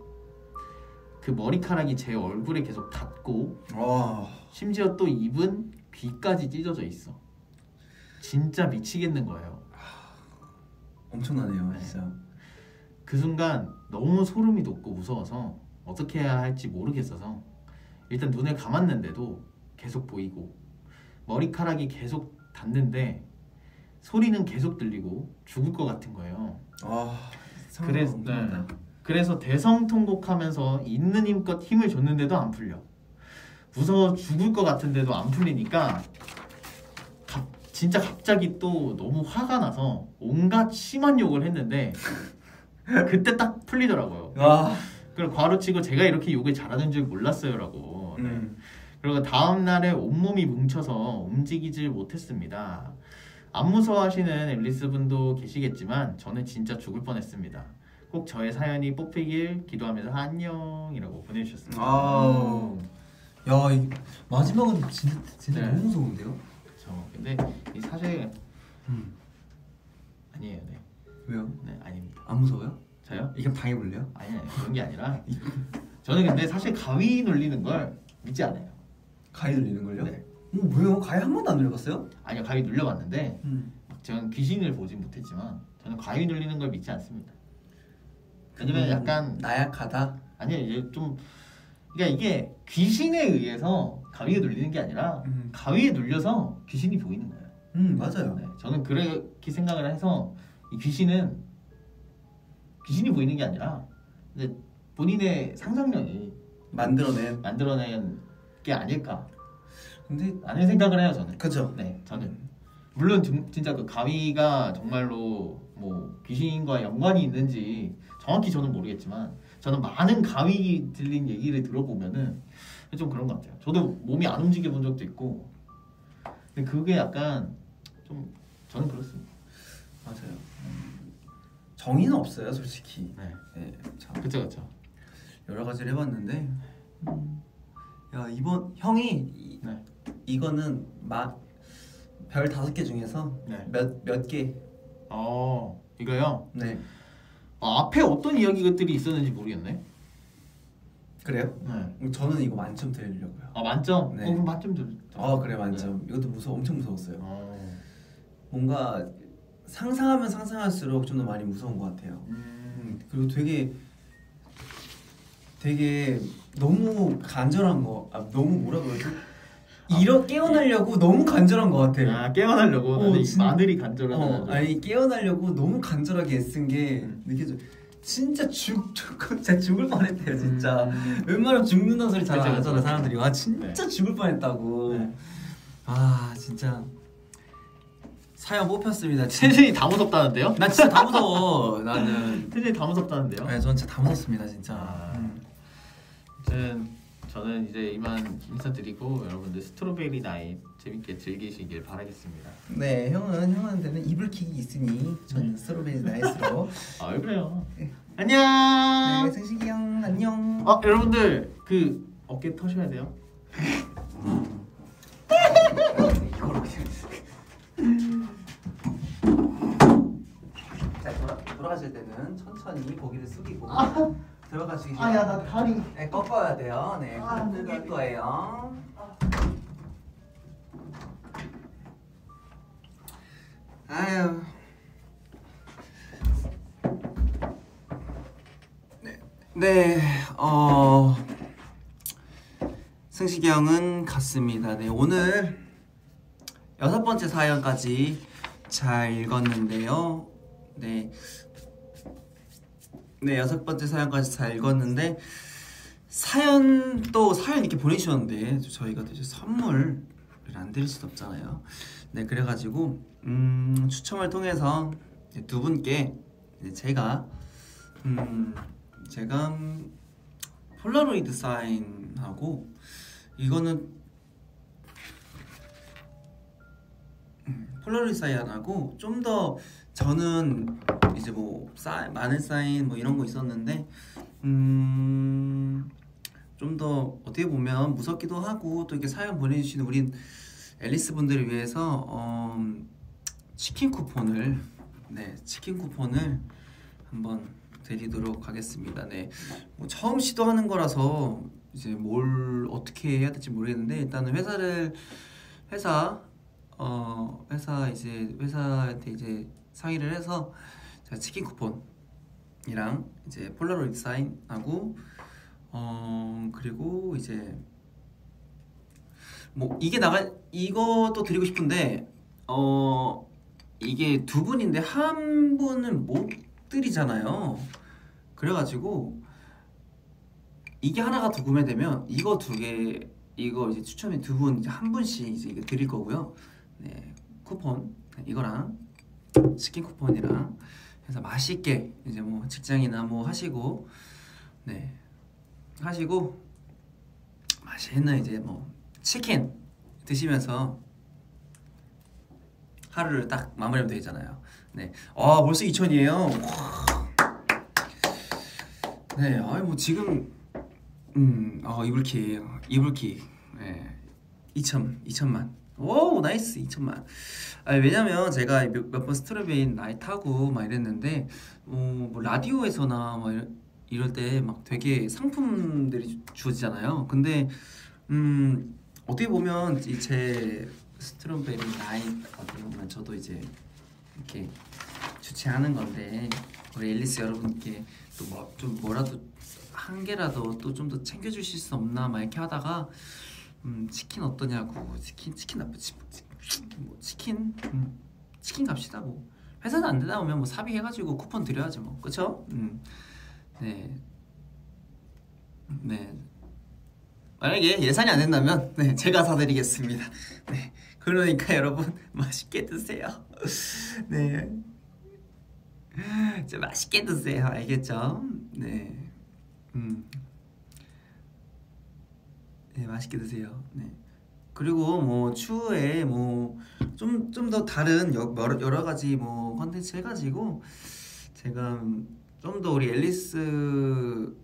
그 머리카락이 제 얼굴에 계속 닿고 와. 심지어 또 입은 귀까지 찢어져 있어. 진짜 미치겠는 거예요. 엄청나네요, 네. 진짜. 그 순간 너무 소름이 돋고 무서워서 어떻게 해야 할지 모르겠어서 일단 눈을 감았는데도 계속 보이고 머리카락이 계속 닿는데 소리는 계속 들리고 죽을 것 같은 거예요. 와. 그래서 네. 그래서 대성통곡하면서 있는 힘껏 힘을 줬는데도 안 풀려. 무서워 죽을 것 같은데도 안 풀리니까 갑- 진짜 갑자기 또 너무 화가 나서 온갖 심한 욕을 했는데 그때 딱 풀리더라고요. 와. 그리고 괄호치고 제가 이렇게 욕을 잘하는 줄 몰랐어요라고. 네. 음. 그리고 다음 날에 온몸이 뭉쳐서 움직이질 못했습니다. 안 무서워하시는 앨리스 분도 계시겠지만 저는 진짜 죽을 뻔했습니다. 꼭 저의 사연이 뽑히길 기도하면서 안녕이라고 보내주셨습니다. 아우. 야, 이 마지막은 진짜 진짜 네. 너무 무서운데요? 그렇죠. 근데 이 사실 음. 아니에요. 네, 왜요? 네 아닙니다. 안 무서워요? 저요? 이게 당해볼래요? 아니 아니 그런 게 아니라 저는 근데 사실 가위 눌리는 걸 믿지 않아요. 가위 눌리는 걸요? 네. 어, 왜요? 가위 한 번도 안 눌려봤어요? 아니요 가위 눌려봤는데 음. 막 저는 귀신을 보진 못했지만 저는 가위 눌리는 걸 믿지 않습니다. 왜냐면 약간 나약하다. 아니요 이제 좀 그러니까 이게 귀신에 의해서 가위에 눌리는 게 아니라 음. 가위에 눌려서 귀신이 보이는 거예요. 음 맞아요. 네, 저는 그렇게 생각을 해서 이 귀신은 귀신이 보이는 게 아니라 이제 본인의 상상력이 만들어낸. 만들어낸 게 아닐까 근데 라는 생각을 해요 저는. 그죠. 네, 저는 물론 좀- 진짜 그 가위가 정말로 뭐 귀신과 연관이 있는지 정확히 저는 모르겠지만 저는 많은 가위 들린 얘기를 들어보면은 좀 그런 것 같아요. 저도 몸이 안 움직여 본 적도 있고, 근데 그게 약간 좀 저는 그렇습니다. 맞아요. 정의는 없어요, 솔직히. 네, 네, 참 그렇죠, 그렇죠. 여러 가지를 해봤는데, 음, 야 이번 형이 이, 네, 이 거는 마별 다섯 개 중에서 네. 몇몇 개. 어, 이거요. 네. 아, 앞에 어떤 이야기들이 있었는지 모르겠네. 그래요? 네. 저는 이거 만점 드리려고요. 아 만점. 네. 어, 그럼 만점 좀. 아 그래 만점. 이것도 무서 엄청 무서웠어요. 어. 뭔가 상상하면 상상할수록 좀 더 많이 무서운 것 같아요. 음. 음, 그리고 되게 되게 너무 간절한 거, 아, 너무 뭐라 그러지? 이러 깨어나려고 너무 간절한 것 같아. 아 깨어나려고 어, 진- 마늘이 간절하다. 어, 아니 깨어나려고 너무 간절하게 애쓴 게 음. 느껴져. 진짜 죽, 죽, 진짜 죽을 뻔했대요, 진짜. 음. 웬만하면 죽는다는 소리 잘 안 하잖아. 사람들이. 와, 진짜 죽을 뻔했다고. 네. 아, 진짜. 사연 뽑혔습니다. tension이 다 무섭다는데요? 나 진짜 다 무서워. 나는. tension이 다 무섭다는데요? 네, 전 진짜 다 무섭습니다, 진짜. 아. 음. 아무튼 저는 이제 이만 인사드리고 여러분들 Strawberry Night 재밌게 즐기시길 바라겠습니다. 네, 형은 형한테는 이불킥이 있으니 저는 Strawberry Night로. 아 왜 그래요? 네. 안녕. 네, 승식이 형 안녕. 어 여러분들 그 어깨 터셔야 돼요. 자, 돌아가실 때는 천천히 고개를 숙이고 들어가시기 아야 나 다리. 네, 꺾어야 돼요. 네, 아, 꺾을 무게. 거예요. 아유. 네, 네, 어, 승식이 형은 갔습니다. 네, 오늘 여섯 번째 사연까지 잘 읽었는데요. 네, 네 여섯 번째 사연까지 잘 읽었는데 사연 또 사연 이렇게 보내주셨는데 저희가 또 이제 선물을 안 드릴 수도 없잖아요. 네 그래가지고 음, 추첨을 통해서 두 분께 제가 음, 제가 음, 폴라로이드 사인하고 이거는 음, 폴라로이드 사인하고 좀더 저는 이제 뭐 사, 많은 사인 뭐 이런 거 있었는데 음, 좀 더 어떻게 보면 무섭기도 하고 또 이렇게 사연 보내주시는 우리 앨리스 분들을 위해서 어, 치킨 쿠폰을 네 치킨 쿠폰을 한번 드리도록 하겠습니다. 네, 뭐 처음 시도하는 거라서 이제 뭘 어떻게 해야 될지 모르겠는데 일단은 회사를 회사 어 회사 이제 회사한테 이제 상의를 해서 제가 치킨 쿠폰이랑 이제 폴라로이드 사인하고 어 그리고 이제 뭐 이게 나갈 이것도 드리고 싶은데 어 이게 두 분인데 한 분은 못 드리잖아요. 그래가지고 이게 하나가 더 구매되면 이거 두 개 이거 이제 추첨에 두 분 한 분씩 이제 드릴 거고요. 네 쿠폰 이거랑 치킨 쿠폰이랑 해서 맛있게 이제 뭐 직장이나 뭐 하시고 네 하시고 맛있는 이제 뭐 치킨 드시면서 하루를 딱 마무리하면 되잖아요. 네, 아 벌써 2천이에요. 네, 아이 뭐 지금 음, 어 이불킥, 이불킥, 네, 2천, 2천만. 오, nice, 2천만. 아 왜냐면 제가 몇 번 스트로베리 나이 타고 막 이랬는데, 어, 뭐 라디오에서나 막 이럴, 이럴 때 막 되게 상품들이 주어지잖아요. 근데 음 어떻게 보면 이제 스트로베리 나이 어떻게 저도 이제 이렇게 주최하는 건데 우리 앨리스 여러분께 또 뭐 좀 뭐라도 한 개라도 또 좀 더 챙겨주실 수 없나 막 이렇게 하다가 음 치킨 어떠냐고 치킨 치킨 나쁘지 뭐 치킨 음, 치킨 갑시다 뭐 회사는 안 되다 보면 뭐 삽입해가지고 쿠폰 드려야죠 뭐 그쵸? 음. 네. 네. 만약에 예산이 안 된다면 네, 제가 사드리겠습니다. 네. 그러니까 여러분 맛있게 드세요. 네. 좀 맛있게 드세요. 알겠죠? 네. 음. 네, 맛있게 드세요. 네. 그리고 뭐 추후에 뭐 좀 좀 더 다른 여, 여러, 여러 가지 뭐 컨텐츠 해가지고 제가 좀 더 우리 앨리스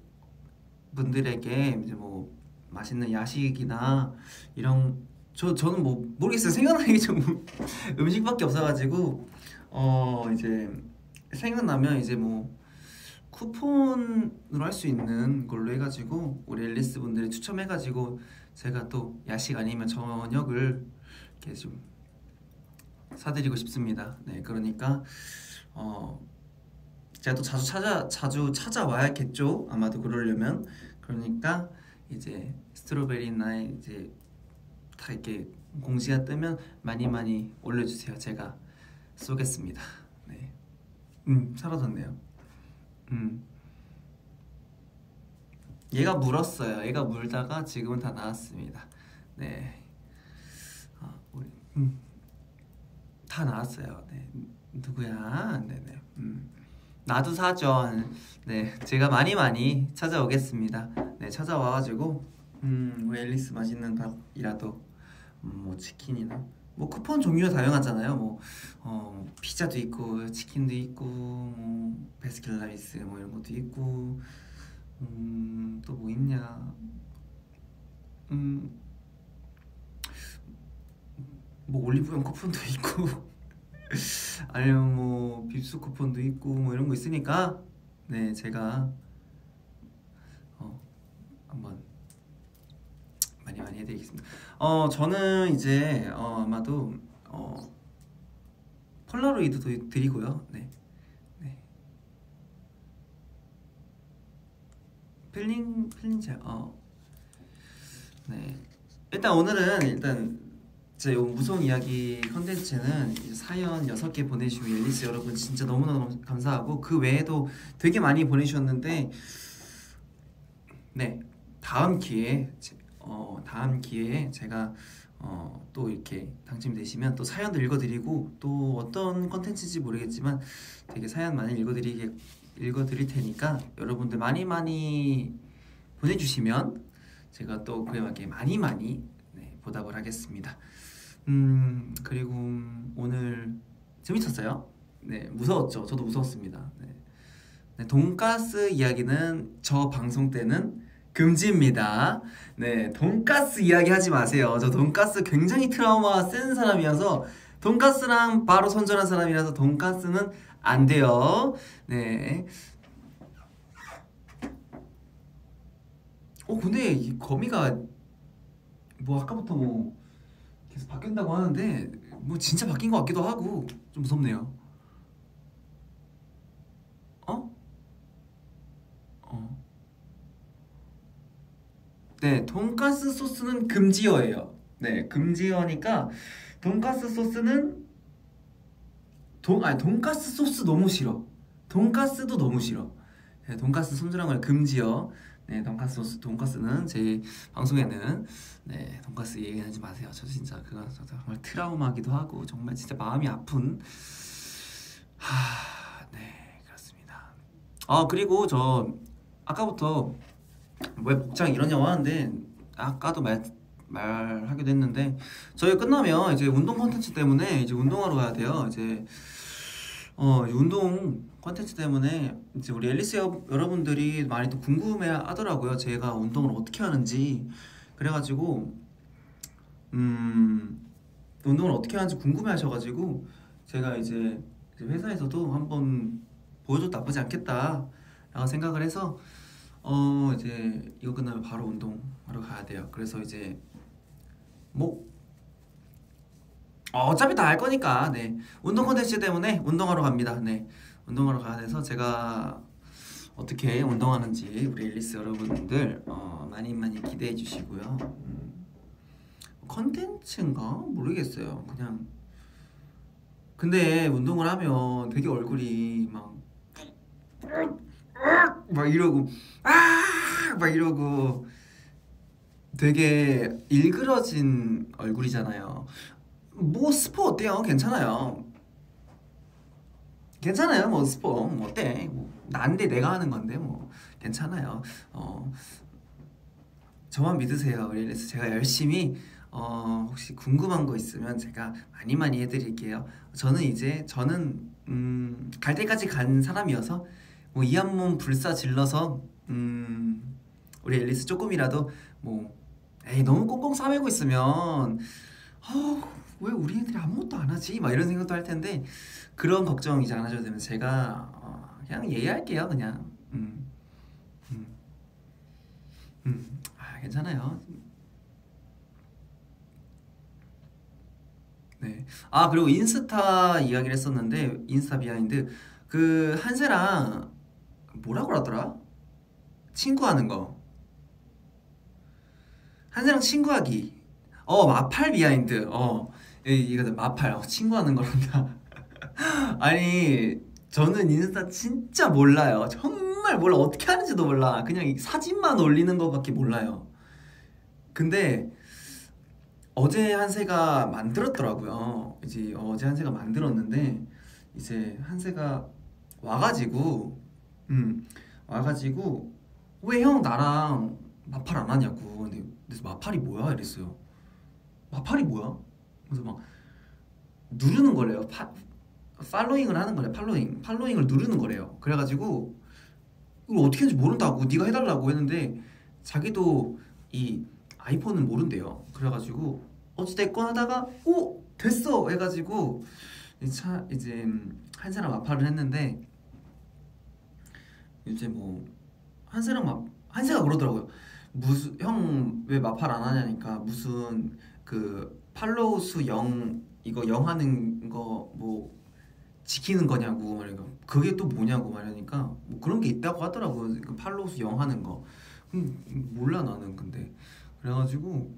분들에게 이제 뭐 맛있는 야식이나 이런 저 저는 뭐 모르겠어요 생각나는 게좀 음식밖에 없어가지고 어 이제 생각나면 이제 뭐 쿠폰으로 할 수 있는 걸로 해가지고 우리 앨리스 분들이 추첨해가지고 제가 또 야식 아니면 저녁을 이렇게 좀 사드리고 싶습니다. 네 그러니까 어 제가 또 자주 찾아 자주 찾아와야겠죠 아마도 그러려면 그러니까 이제 스트로베리나 이제 다 이렇게 공지가 뜨면 많이 많이 올려주세요. 제가 쏘겠습니다. 네. 음 사라졌네요. 음. 얘가 물었어요. 얘가 물다가 지금은 다 나왔습니다. 네. 아, 우리 음. 다 나왔어요. 네. 누구야? 네네. 음. 나도 사죠. 네, 제가 많이 많이 찾아오겠습니다. 네, 찾아와가지고 음, 우리 앨리스 맛있는 밥이라도 음, 뭐 치킨이나 뭐 쿠폰 종류가 다양하잖아요. 뭐 어, 피자도 있고 치킨도 있고 뭐 베스킨라빈스 뭐 이런 것도 있고 음, 또 뭐 있냐? 음, 뭐 올리브영 쿠폰도 있고 아니면 뭐 빕스 쿠폰도 있고 뭐 이런 거 있으니까 네 제가 어 한번 많이 많이 해드리겠습니다. 어 저는 이제 어 아마도 어 폴라로이드도 드리고요. 네. 네. 필링 필링제 어. 네. 일단 오늘은 일단 제 무서운 이야기 컨텐츠는 사연 6개 보내주신 앨리스 여러분 진짜 너무너무 감사하고 그 외에도 되게 많이 보내주셨는데 네 다음 기회에 제- 어 다음 기회에 제가 어 또 이렇게 당첨되시면 또 사연도 읽어드리고 또 어떤 컨텐츠인지 모르겠지만 되게 사연 많이 읽어드리게 읽어드릴 테니까 여러분들 많이 많이 보내주시면 제가 또 그에 맞게 많이 많이 네, 보답을 하겠습니다. 음 그리고 오늘 재밌었어요. 네 무서웠죠. 저도 무서웠습니다. 네. 네, 돈가스 이야기는 저 방송 때는 금지입니다. 네, 돈가스 이야기 하지 마세요. 저 돈가스 굉장히 트라우마가 센 사람이어서 돈가스랑 바로 손절한 사람이라서 돈가스는 안 돼요. 네. 어 근데 이 거미가 뭐 아까부터 뭐 계속 바뀐다고 하는데 뭐 진짜 바뀐 것 같기도 하고 좀 무섭네요. 어? 어. 네, 돈가스 소스는 금지어예요. 네, 금지어니까 돈가스 소스는 돈 아니 돈가스 소스 너무 싫어. 돈가스도 너무 싫어. 네, 돈가스 손질한 걸 금지어. 네, 돈가스 소스 돈가스는 제 방송에는 네, 돈가스 얘기하지 마세요. 저 진짜 그거 저 정말 트라우마기도 하고 정말 진짜 마음이 아픈 하, 네, 그렇습니다. 아, 그리고 저 아까부터 왜 복장 이러냐고 하는데 아까도 말 말하기도 했는데 저희 끝나면 이제 운동 콘텐츠 때문에 이제 운동하러 가야 돼요. 이제 어 운동 콘텐츠 때문에 이제 우리 앨리스 여, 여러분들이 많이 또 궁금해 하더라고요. 제가 운동을 어떻게 하는지 그래가지고 음 운동을 어떻게 하는지 궁금해 하셔가지고 제가 이제 이제 회사에서도 한번 보여줘도 나쁘지 않겠다 라고 생각을 해서 어 이제 이거 끝나면 바로 운동하러 가야 돼요. 그래서 이제 뭐 어, 어차피 다할 거니까 네 운동 컨텐츠 때문에 운동하러 갑니다. 네 운동하러 가야 돼서 제가 어떻게 운동하는지 우리 앨리스 여러분들 어, 많이 많이 기대해 주시고요. 음, 컨텐츠인가 모르겠어요. 그냥 근데 운동을 하면 되게 얼굴이 막 막 이러고 아 막 이러고 되게 일그러진 얼굴이잖아요. 뭐 스포 어때요? 괜찮아요. 괜찮아요. 뭐 스포 뭐 어때? 뭐 난데 내가 하는 건데 뭐 괜찮아요. 어 저만 믿으세요. 그래서 제가 열심히 어 혹시 궁금한 거 있으면 제가 많이 많이 해드릴게요. 저는 이제 저는 음, 갈 때까지 간 사람이어서 뭐 이 한 몸 불사 질러서 음, 우리 앨리스 조금이라도 뭐 에이 너무 꽁꽁 싸매고 있으면 어, 왜 우리 애들이 아무것도 안 하지? 막 이런 생각도 할 텐데 그런 걱정 이제 안 하셔도 되면 제가 어, 그냥 얘기할게요 그냥 음, 음, 음. 아 괜찮아요 네. 아 그리고 인스타 이야기를 했었는데 인스타 behind 그 한세랑 뭐라고 하더라? 친구하는 거. 한세랑 친구하기. 어 맞팔 behind. 어 이- 이거 맞팔. 어, 친구하는 거란다. 아니 저는 인스타 진짜 몰라요. 정말 몰라. 어떻게 하는지도 몰라. 그냥 이 사진만 올리는 거밖에 몰라요. 근데 어제 한세가 만들었더라고요. 이제 어제 한세가 만들었는데 이제 한세가 와가지고 음. 와가지고 왜 형 나랑 마팔 안 하냐고. 근데 그래서 마팔이 뭐야? 이랬어요 마팔이 뭐야? 그래서 막 누르는 거래요. 파, 팔로잉을 하는 거래 팔로잉. 팔로잉을 누르는 거래요. 그래가지고 이걸 어떻게 하는지 모른다고. 네가 해달라고. 했는데 자기도 이 아이폰은 모른대요. 그래가지고 어찌됐건 하다가 오! 됐어. 해가지고 이제 한 사람 마팔을 했는데 이제 뭐 한세랑 막 한세가 그러더라고요. 무슨 형 왜 마팔 안 하냐니까 무슨 그 팔로우 수 0 이거 0 하는 거 뭐 지키는 거냐고 말이니까 그게 또 뭐냐고 말하니까 뭐 그런 게 있다고 하더라고요. 그 팔로우 수 0 하는 거. 음, 몰라 나는 근데 그래가지고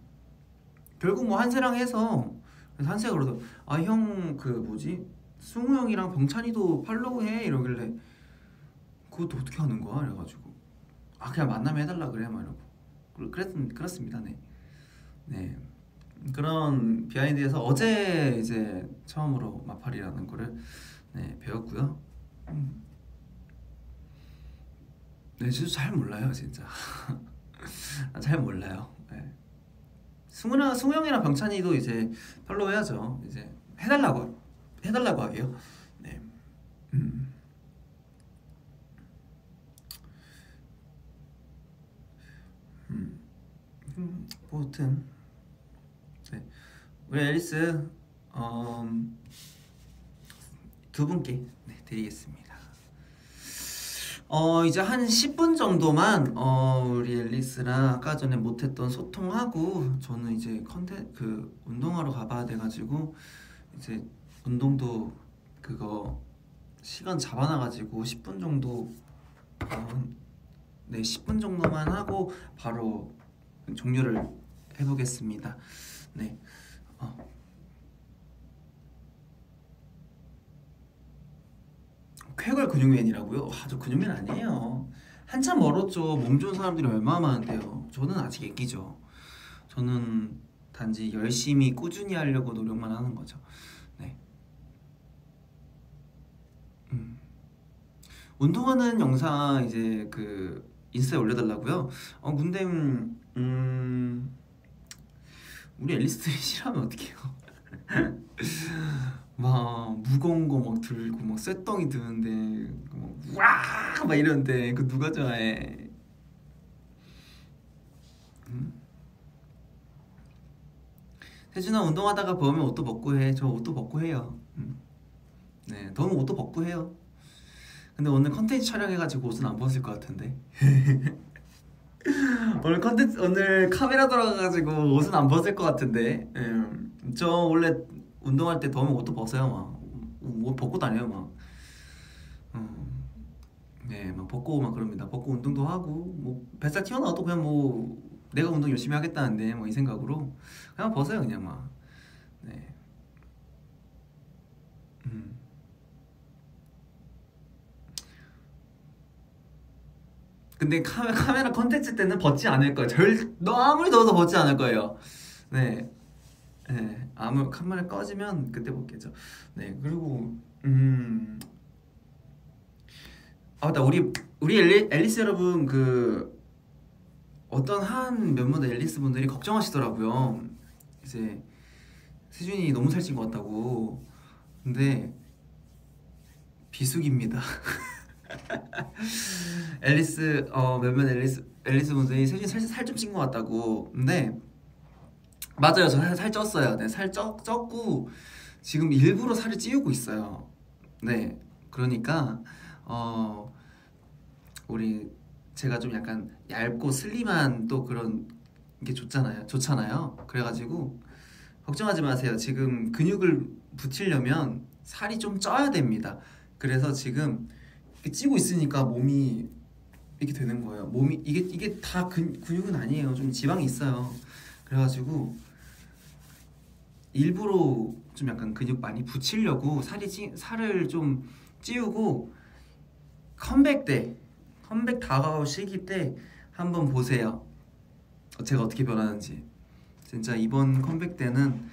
결국 뭐 한세랑 해서 한세가 그러더 아형 그 뭐지 승우 형이랑 병찬이도 팔로우 해 이러길래 그것도 어떻게 하는 거야? 그래가지고 아 그냥 만나면 해달라 그래 그- 그랬 그렇습니다. 네. 네. 그런 비하인드에서 어제 이제 처음으로 마팔이라는 거를 네, 배웠고요. 음. 네, 저도 잘 몰라요, 진짜. 아, 잘 몰라요. 네. 승우랑 승우 형이랑 병찬이도 이제 팔로우 해야죠. 이제 해달라고 해달라고 하게요. 네. 음. 음. 음, 뭐 아무튼 네. 우리 앨리스 어, 두 분께 네, 드리겠습니다. 어 이제 한 10분 정도만 어 우리 앨리스랑 아까 전에 못했던 소통하고 저는 이제 컨텐 그 운동하러 가봐야 돼가지고 이제 운동도 그거 시간 잡아놔가지고 10분 정도 어, 네 10분 정도만 하고 바로 종료를 해보겠습니다. 네. 어. 쾌걸 근육맨이라고요? 아, 저 근육맨 아니에요. 한참 멀었죠. 몸 좋은 사람들이 얼마나 많은데요. 저는 아직 애기죠. 저는 단지 열심히 꾸준히 하려고 노력만 하는 거죠. 네. 음. 운동하는 영상 이제 그 인스타에 올려달라고요. 어 근데 음, 음 우리 앨리스들이 싫어하면 어떡해요? 막 무거운 거 막 들고 막 쇳덩이 드는데 막와막 이러는데 그 누가 좋아해? 음? 세준아 운동하다가 보면 옷도 벗고 해. 저 옷도 벗고 해요. 음. 네, 너는 옷도 벗고 해요. 근데 오늘 컨텐츠 촬영해가지고 옷은 안 벗을 것 같은데. 오늘 컨텐츠 오늘 카메라 돌아가가지고 옷은 안 벗을 것 같은데. 음, 저 원래 운동할 때 더우면 옷도 벗어요 막. 옷 벗고 다녀요 막. 음, 네, 막 벗고 막 그럽니다. 벗고 운동도 하고 뭐 뱃살 튀어나와도 그냥 뭐 내가 운동 열심히 하겠다는데 뭐 이 생각으로 그냥 벗어요 그냥 막. 네. 음. 근데 카메, 카메라 컨텐츠 때는 벗지 않을 거예요. 절, 너 아무리 더워도 벗지 않을 거예요. 네. 네. 아무 카메라 꺼지면 그때 벗겠죠. 네. 그리고 음. 아 맞다. 우리 우리 앨리, 앨리스 여러분 그 어떤 한 몇몇 앨리스 분들이 걱정하시더라고요. 이제 세준이 너무 살찐 것 같다고. 근데 비수기입니다. 앨리스 어 몇몇 앨리스 앨리스 분들이 세준이 살짝 살좀 찐 것 같다고. 근데 맞아요. 저 살, 살 쪘어요. 네, 살 쪘, 쪘고 지금 일부러 살을 찌우고 있어요. 네. 그러니까 어 우리 제가 좀 약간 얇고 슬림한 또 그런 게 좋잖아요. 좋잖아요. 그래가지고 걱정하지 마세요. 지금 근육을 붙이려면 살이 좀 쪄야 됩니다. 그래서 지금 찌고 있으니까 몸이 이렇게 되는 거예요. 몸이 이게 이게 다 근, 근육은 아니에요. 좀 지방이 있어요. 그래가지고 일부러 좀 약간 근육 많이 붙이려고 살이 찌, 살을 좀 찌우고 컴백 때 컴백 다가올 시기 때 한번 보세요. 제가 어떻게 변하는지 진짜 이번 컴백 때는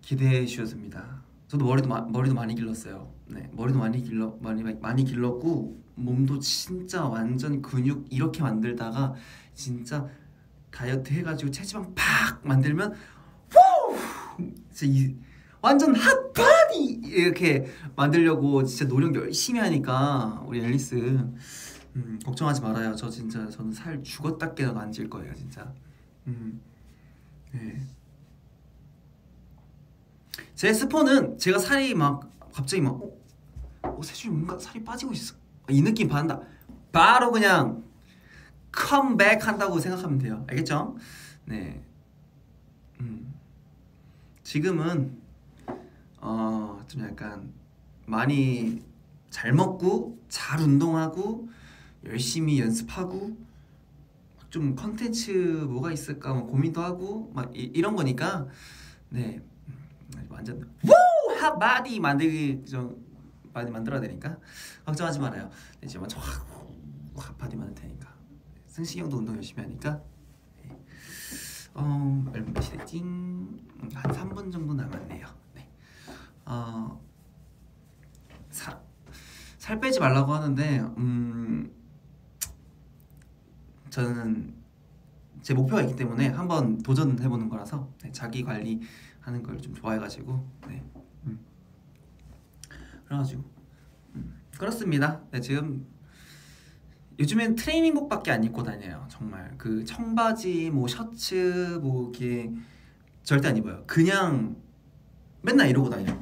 기대해 주셨습니다. 저도 머리도 마, 머리도 많이 길렀어요. 네, 머리도 많이 길러 많이 많이 길렀고 몸도 진짜 완전 근육 이렇게 만들다가 진짜 다이어트 해가지고 체지방 팍 만들면 후 진짜 이 완전 핫바디 이렇게 만들려고 진짜 노력 열심히 하니까 우리 앨리스 음, 걱정하지 말아요. 저 진짜 저는 살 죽었다 깨도 안 찔 거예요, 진짜. 음, 네. 제 스포는 제가 살이 막 갑자기 막 어, 어 세준이 뭔가 살이 빠지고 있어. 이 느낌 받는다. 바로 그냥 컴백 한다고 생각하면 돼요. 알겠죠? 네. 음. 지금은 어 좀 약간 많이 잘 먹고 잘 운동하고 열심히 연습하고 좀 컨텐츠 뭐가 있을까 뭐 고민도 하고 막 이, 이런 거니까 네. 완전 우 핫바디 만들기 좀 많이 만들어야 되니까 걱정하지 말아요. 이제 먼저 핫바디 만들 테니까 승식이 형도 운동 열심히 하니까 네. 어 얼마 됐지? 음, 한 3분 정도 남았네요. 네. 어, 사, 살 빼지 말라고 하는데 음 저는 제 목표가 있기 때문에 한번 도전해 보는 거라서 네, 자기 관리하는 걸 좀 좋아해가지고 네. 음. 그래가지고 음, 그렇습니다. 네, 지금 요즘엔 트레이닝복밖에 안 입고 다녀요. 정말 그 청바지, 뭐 셔츠, 뭐 이렇게 절대 안 입어요. 그냥 맨날 이러고 다녀.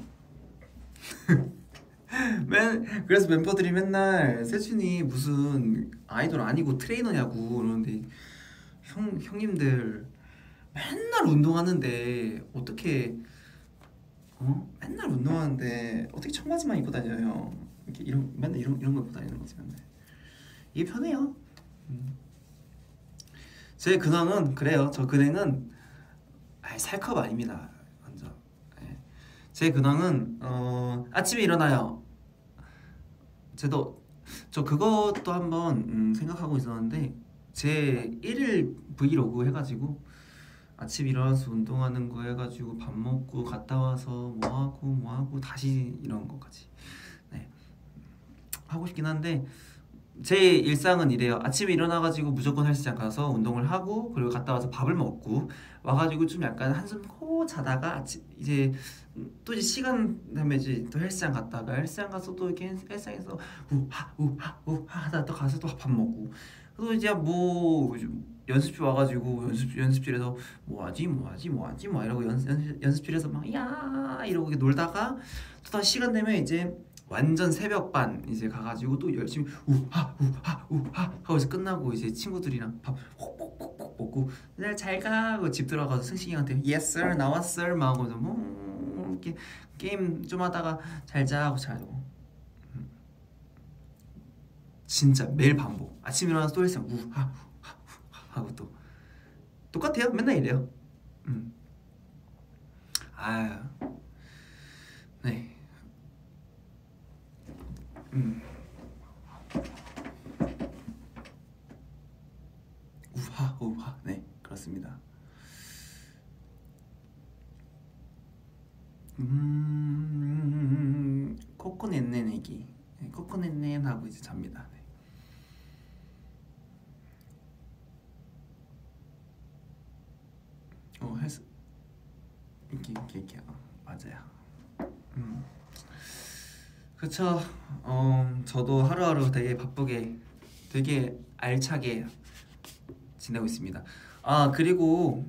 맨 그래서 멤버들이 맨날 세준이 무슨 아이돌 아니고 트레이너냐고 그러는데 형 형님들 맨날 운동하는데 어떻게 어 맨날 운동하는데 어떻게 청바지만 입고 다녀요? 이렇게 이런 맨날 이런 이런 거 입고 다니는 거지 맨날 이게 편해요. 음. 제 근황은 그래요. 저 근황은 아이 살컵 아닙니다. 완전. 예. 제 근황은 어, 아침에 일어나요. 저도 저 그것도 한번 음, 생각하고 있었는데 제 1일 브이로그 해가지고 아침 일어나서 운동하는 거 해가지고 밥 먹고 갔다 와서 뭐 하고 뭐 하고 다시 이런 거까지. 네. 하고 싶긴 한데 제 일상은 이래요. 아침에 일어나가지고 무조건 헬스장 가서 운동을 하고 그리고 갔다 와서 밥을 먹고 와가지고 좀 약간 한숨 코 자다가 아침 이제 또 이제 시간 되면 이제 또 헬스장 갔다가 헬스장 가서 또 이렇게 헬스장에서 우하 우하 우하 하다 또 가서 또 밥 먹고. 또 이제 뭐 연습실 와가지고 연습 연습실에서 뭐하지 뭐하지 뭐하지 뭐 이러고 연, 연, 연습실에서 막 야 이러고 놀다가 또 다시 시간 되면 이제 완전 새벽 반 이제 가가지고 또 열심히 우하 우하 우하 하고 이제 끝나고 이제 친구들이랑 밥 혹혹혹혹 먹고 네, 잘가. 집 들어가서 승식이한테 yes sir. 나왔어. 막 하고 뭐 이렇게 게임 좀 하다가 잘자 하고 자고. 음. 진짜 매일 반복. 아침 일어나서 또 헬스장 우하 우 하고 또 똑같아요 맨날 이래요 음. 아유 네 음. 우하 우하 네 그렇습니다. 음 코코넷네 내기 네, 코코넷네 하고 이제 잡니다. 네. 어 헬스 이렇게 이렇게 이렇게 어, 맞아요. 음. 그쵸. 어, 저도 하루하루 되게 바쁘게, 되게 알차게 지내고 있습니다. 아 그리고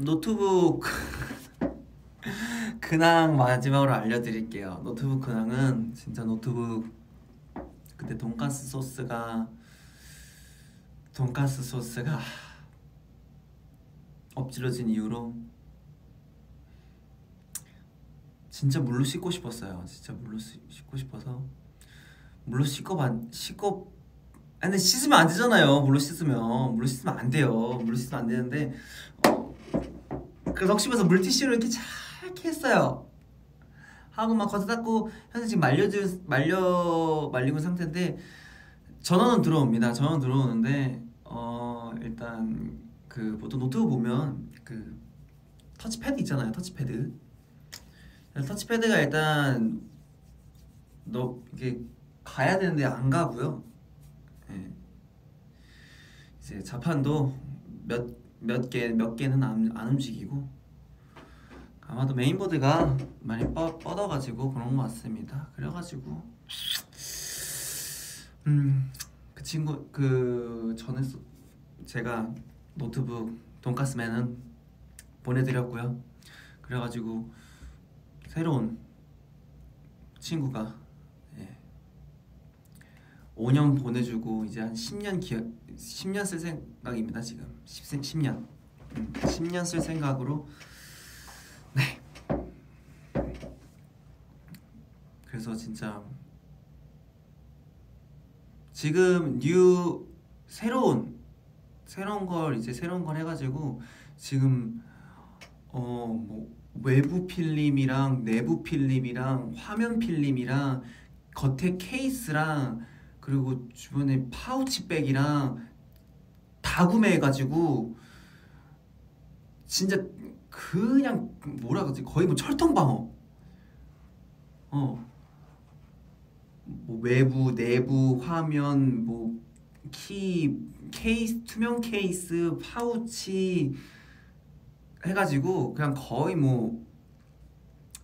노트북 근황 마지막으로 알려드릴게요. 노트북 근황은 진짜 노트북 그때 돈가스 소스가 돈가스 소스가 엎질러진 이후로 진짜 물로 씻고 싶었어요. 진짜 물로 씻- 씻고 싶어서 물로 씻고 반 씻고 아니 씻으면 안 되잖아요. 물로 씻으면 물로 씻으면 안 돼요. 물로 씻으면 안 되는데 어, 그래서 혹시면서 물티슈로 이렇게 잘게 했어요. 하고 막 걷어 닦고 현재 지금 말려 말려 말리고 상태인데 전원은 들어옵니다. 전원 들어오는데 어 일단 그 보통 노트북 보면 그 터치패드 있잖아요. 터치패드 터치패드가 일단 너 이게 가야 되는데 안 가고요. 예. 이제 자판도 몇 몇 개 몇 개는 안, 안 움직이고 아마도 메인보드가 많이 뻗, 뻗어가지고 그런 것 같습니다. 그래가지고 음 그 친구 그 전에 써- 제가 노트북 돈가스맨은 보내드렸고요. 그래가지고 새로운 친구가 예, 5년 보내주고 이제 한 10년 기억 10년 쓸 생각입니다 지금. 10, 10년. 음, 10년 쓸 생각으로. 네. 그래서 진짜 지금 new 새로운 새로운 걸 이제 새로운 걸 해가지고 지금 어 뭐 외부 필름이랑 내부 필름이랑 화면 필름이랑 겉에 케이스랑 그리고 주변에 파우치백이랑 다 구매해가지고 진짜 그냥 뭐라 그러지 거의 뭐 철통방어 어. 뭐 외부 내부 화면 뭐 키 케이스 투명 케이스 파우치 해가지고 그냥 거의 뭐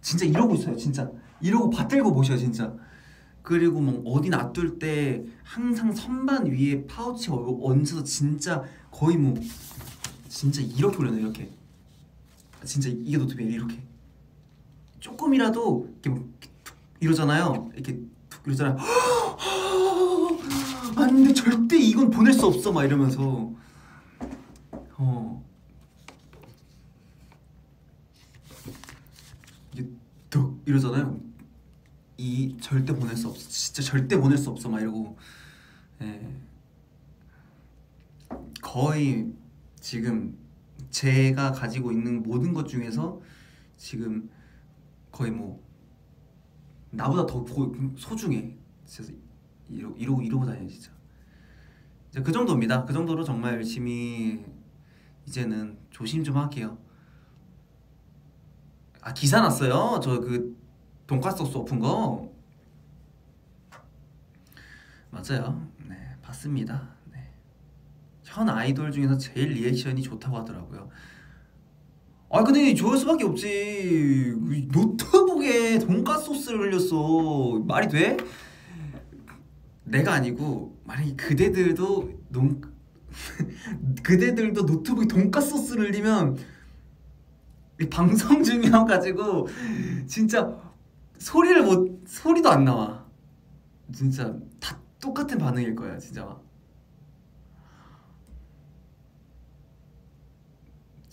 진짜 이러고 있어요 진짜. 이러고 받들고 보셔 진짜. 그리고 뭐 어디 놔둘 때 항상 선반 위에 파우치 어- 얹어서 진짜 거의 뭐 진짜 이렇게 올려놔요 이렇게. 진짜 이게 노트북이 이렇게. 조금이라도 이렇게 뭐 툭 이러잖아요. 이렇게 툭 이러잖아요 안돼 절대 이건 보낼 수 없어 막 이러면서. 어. 이게 툭 이러잖아요. 이 절대 보낼 수 없어. 진짜 절대 보낼 수 없어 막 이러고. 예. 거의 지금 제가 가지고 있는 모든 것 중에서 지금 거의 뭐 나보다 더 고- 소중해. 진짜 이러, 이러고 이러고 다녀 진짜 이제 그 정도입니다. 그 정도로 정말 열심히 이제는 조심 좀 할게요. 아 기사 났어요? 저 그 돈가스 소스 오픈 거? 맞아요. 네 봤습니다. 네. 현 아이돌 중에서 제일 리액션이 좋다고 하더라고요. 아 근데 좋을 수밖에 없지. 노트북에 돈가스 소스를 흘렸어. 말이 돼? 내가 아니고 만약에 그대들도 논 그대들도 노트북에 돈가스 소스를 흘리면 이 방송 중이어가지고 진짜 소리를 못 소리도 안 나와. 진짜 다 똑같은 반응일 거야 진짜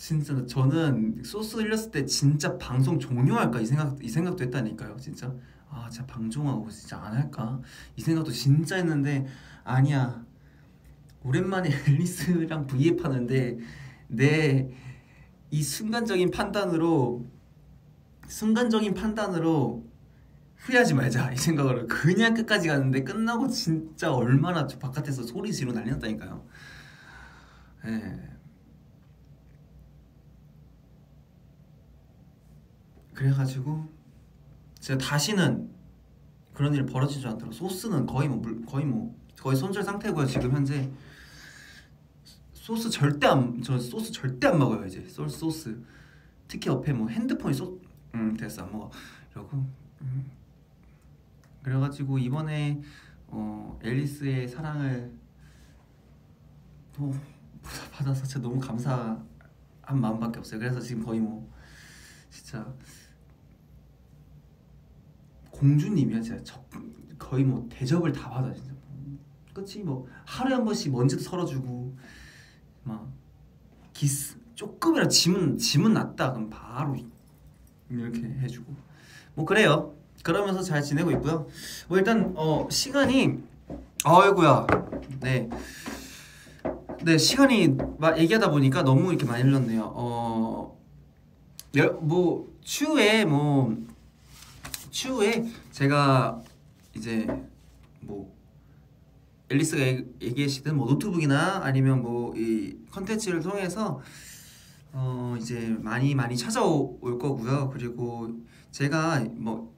진짜 저는 소스 흘렸을 때 진짜 방송 종료할까 이 생각 이 생각도 했다니까요 진짜. 아 진짜 방종하고 진짜 안 할까? 이 생각도 진짜 했는데 아니야. 오랜만에 앨리스랑 V앱 하는데 내 이 순간적인 판단으로 순간적인 판단으로 후회하지 말자 이 생각으로 그냥 끝까지 갔는데 끝나고 진짜 얼마나 저 바깥에서 소리 지르고 난리 났다니까요. 예. 그래가지고 제가 다시는 그런 일 벌어지지 않도록 소스는 거의 뭐 물, 거의 뭐 거의 손절 상태고요 지금 현재. 소스 절대 안저 소스 절대 안 먹어요 이제. 소, 소스. 특히 옆에 뭐 핸드폰이 소, 음 됐어 안 먹어 이러고. 음. 그래가지고 이번에 어 앨리스의 사랑을 또 받아서 진짜 너무 감사한 마음밖에 없어요. 그래서 지금 거의 뭐 진짜 공주님이야 진짜 적, 거의 뭐 대접을 다 받아 진짜. 그치 뭐 하루에 한 번씩 먼지도 털어주고 막 기스 조금이라도 짐은 짐은 났다. 그럼 바로 이렇게 해주고. 뭐 그래요. 그러면서 잘 지내고 있고요. 뭐 일단 어 시간이 아이고야. 네. 네 시간이 막 얘기하다 보니까 너무 이렇게 많이 흘렀네요. 어 여- 뭐 추후에 뭐 추후에 제가 이제 뭐 앨리스가 얘- 얘기하시든 뭐 노트북이나 아니면 뭐 이 컨텐츠를 통해서 어 이제 많이 많이 찾아올 거고요. 그리고 제가 뭐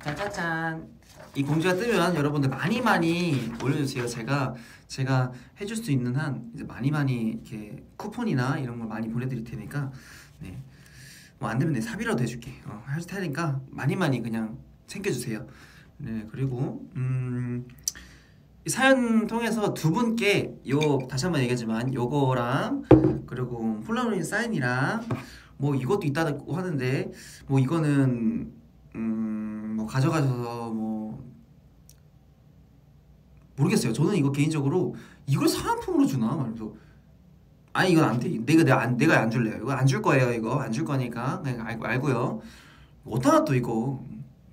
짜자잔 이 공지가 뜨면 여러분들 많이 많이 올려주세요. 제가 제가 해줄 수 있는 한 이제 많이 많이 이렇게 쿠폰이나 이런 걸 많이 보내드릴 테니까 네. 뭐 안 되면 내 사비라도 해줄게. 어, 할 테니까 많이 많이 그냥 챙겨주세요. 네 그리고 음. 이 사연 통해서 두 분께 요 다시 한번 얘기하지만 요거랑 그리고 폴라로id 사인이랑 뭐 이것도 있다고 하는데 뭐 이거는 음 뭐 가져가셔서 뭐 모르겠어요. 저는 이거 개인적으로 이걸 사은품으로 주나 말면서 아니 이건 안 돼. 내가 내가 안 내가 안 줄래요. 이거 안 줄 거예요. 이거 안 줄 거니까 그냥 알고 알고요. 어디다 놔둬 이거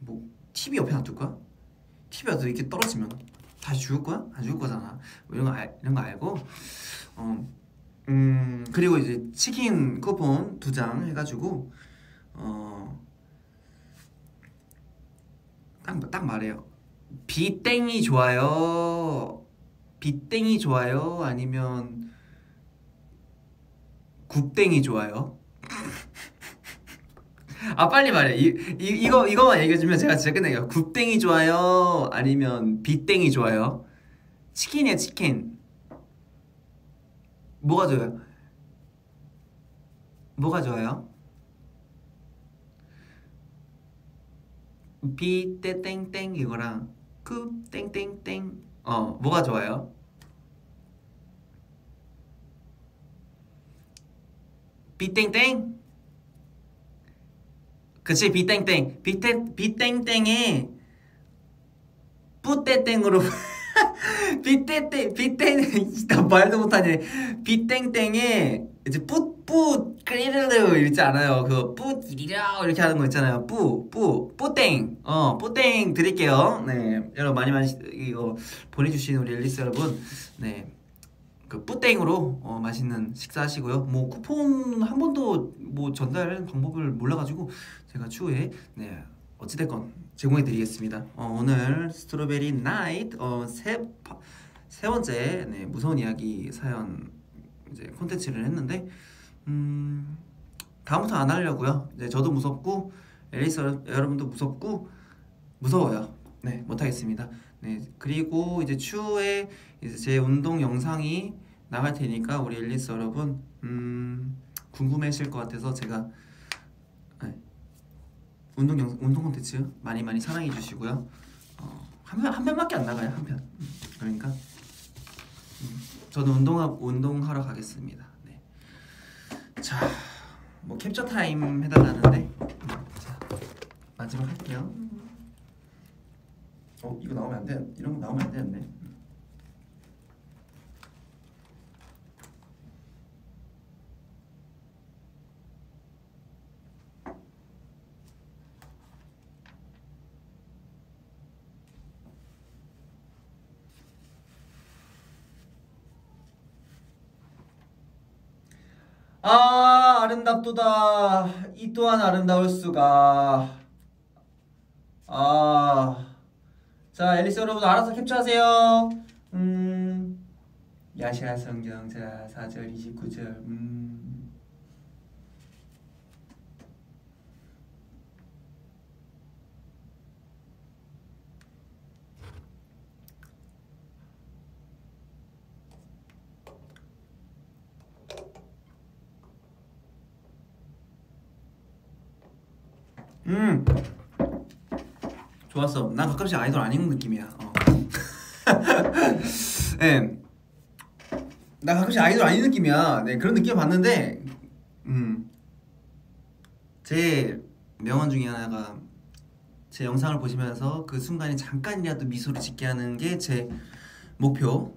뭐 TV 옆에 놔둘 거야? TV가 이렇게 떨어지면 다시 죽을 거야? 안 죽을 거잖아. 뭐 이런 거 알, 이런 거 알고 어, 음 그리고 이제 치킨 쿠폰 두 장 해가지고 어딱딱 말해요. 비땡이 좋아요. 비땡이 좋아요. 아니면 굿땡이 좋아요. 아 빨리 말해. 이, 이 이거 이거만 얘기해 주면 제가 진짜 끝내요. 굿땡이 좋아요. 아니면 비땡이 좋아요. 치킨이야 치킨. 뭐가 좋아요? 뭐가 좋아요? 비떼땡땡 이거랑 그 땡땡땡 어 뭐가 좋아요? 비땡땡? 그치 비땡땡. 비땡 비땡땡에 뿌떼땡으로 비떼땡 비땡 나 말도 못하네. 비땡땡에 이제 뿌뿌 끄리르르 이러지 않아요. 그 뿌리려 이렇게 하는 거 있잖아요. 뿌뿌 뿌땡. 어 뿌땡 드릴게요. 네 여러분 많이 많이 이거 보내주신 우리 앨리스 여러분. 네 그 뿌땡으로 어, 맛있는 식사하시고요 뭐 쿠폰 한 번도 뭐 전달 방법을 몰라가지고 제가 추후에 네 어찌됐건 제공해드리겠습니다. 어, 오늘 스트로베리 나이트 어, 세, 세 번째 네, 무서운 이야기 사연 이제 콘텐츠를 했는데 음, 다음부터 안 하려고요. 이제 저도 무섭고 앨리스 여러분도 무섭고 무서워요. 네 못하겠습니다. 네 그리고 이제 추후에 이제 제 운동 영상이 나갈 테니까 우리 앨리스 여러분 음, 궁금해하실 것 같아서 제가 운동 영 운동 콘텐츠 많이 많이 사랑해 주시고요. 어, 한편 한 편밖에 안 나가요 한 편. 음, 그러니까 음, 저는 운동하 운동하러 가겠습니다. 네. 자, 뭐 캡처 타임 해달라는데 음, 자 마지막 할게요. 어 이거 나오면 안 돼. 이런 거 나오면 안 되는데. 아 아름답도다 이 또한 아름다울 수가 아 자 앨리스 여러분 알아서 캡처하세요. 음. 야시아 성경 자 4절 29절. 음. 음 좋았어. 난 가끔씩 아이돌 아닌 느낌이야. 어. 네. 나 가끔씩 아이돌 아닌 느낌이야. 네 그런 느낌 봤는데, 음, 제 명언 중에 하나가 제 영상을 보시면서 그 순간에 잠깐이라도 미소를 짓게 하는 게 제 목표.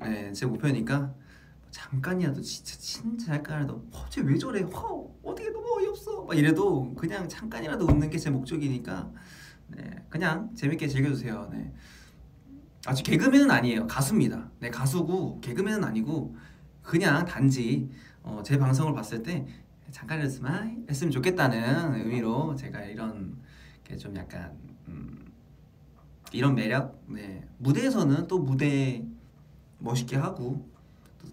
네, 제 목표니까 잠깐이라도 진짜 진짜 잠깐이라도 어, 쟤왜 저래? 와 어떻게 너무 어이없어? 막 이래도 그냥 잠깐이라도 웃는 게 제 목적이니까 네 그냥 재밌게 즐겨주세요. 네 아직 개그맨은 아니에요. 가수입니다. 네 가수고 개그맨은 아니고 그냥 단지 어, 제 방송을 봤을 때 잠깐이었으면 했으면 좋겠다는 의미로 제가 이런 게좀 약간 음, 이런 매력 네 무대에서는 또 무대 멋있게 하고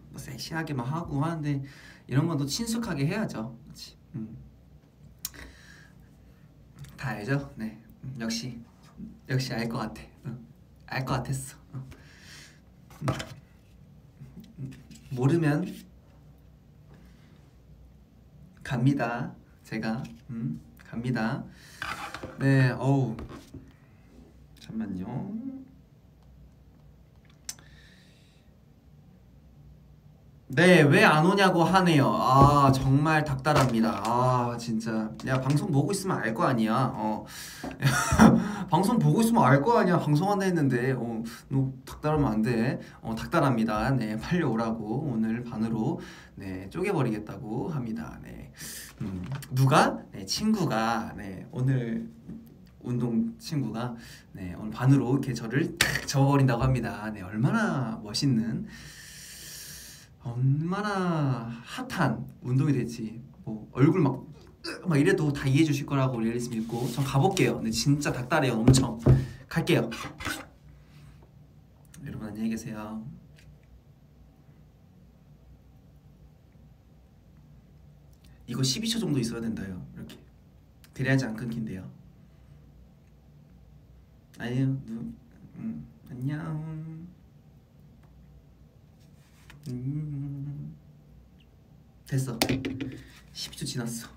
뭐 섹시하게 막 하고 하는데 이런 건 또 친숙하게 해야죠. 그렇지. 음. 다 알죠? 네. 음, 역시 역시 알 것 같아. 어. 알것 같았어. 어. 음. 모르면 갑니다. 제가 음, 갑니다. 네, 어우 잠만요. 네, 왜 안 오냐고 하네요. 아, 정말 닥달합니다. 아, 진짜. 야, 방송 보고 있으면 알 거 아니야. 어. 방송 보고 있으면 알 거 아니야. 방송한다 했는데, 어, 너 닥달하면 안 돼. 어, 닥달합니다. 네, 빨리 오라고. 오늘 반으로, 네, 쪼개버리겠다고 합니다. 네. 음, 누가? 네, 친구가, 네, 오늘 운동 친구가, 네, 오늘 반으로 이렇게 저를 탁 접어버린다고 합니다. 네, 얼마나 멋있는, 얼마나 핫한 운동이 될지 뭐 얼굴 막, 막 이래도 다 이해해 주실 거라고 우리 앨리스 믿고 전 가볼게요 근데 진짜 닥달해요 엄청 갈게요. 여러분 안녕히 계세요. 이거 12초 정도 있어야 된대요. 이렇게 그래야지 안 끊긴대요. 아니요, 누, 음, 안녕. 음, 됐어. 12초 지났어.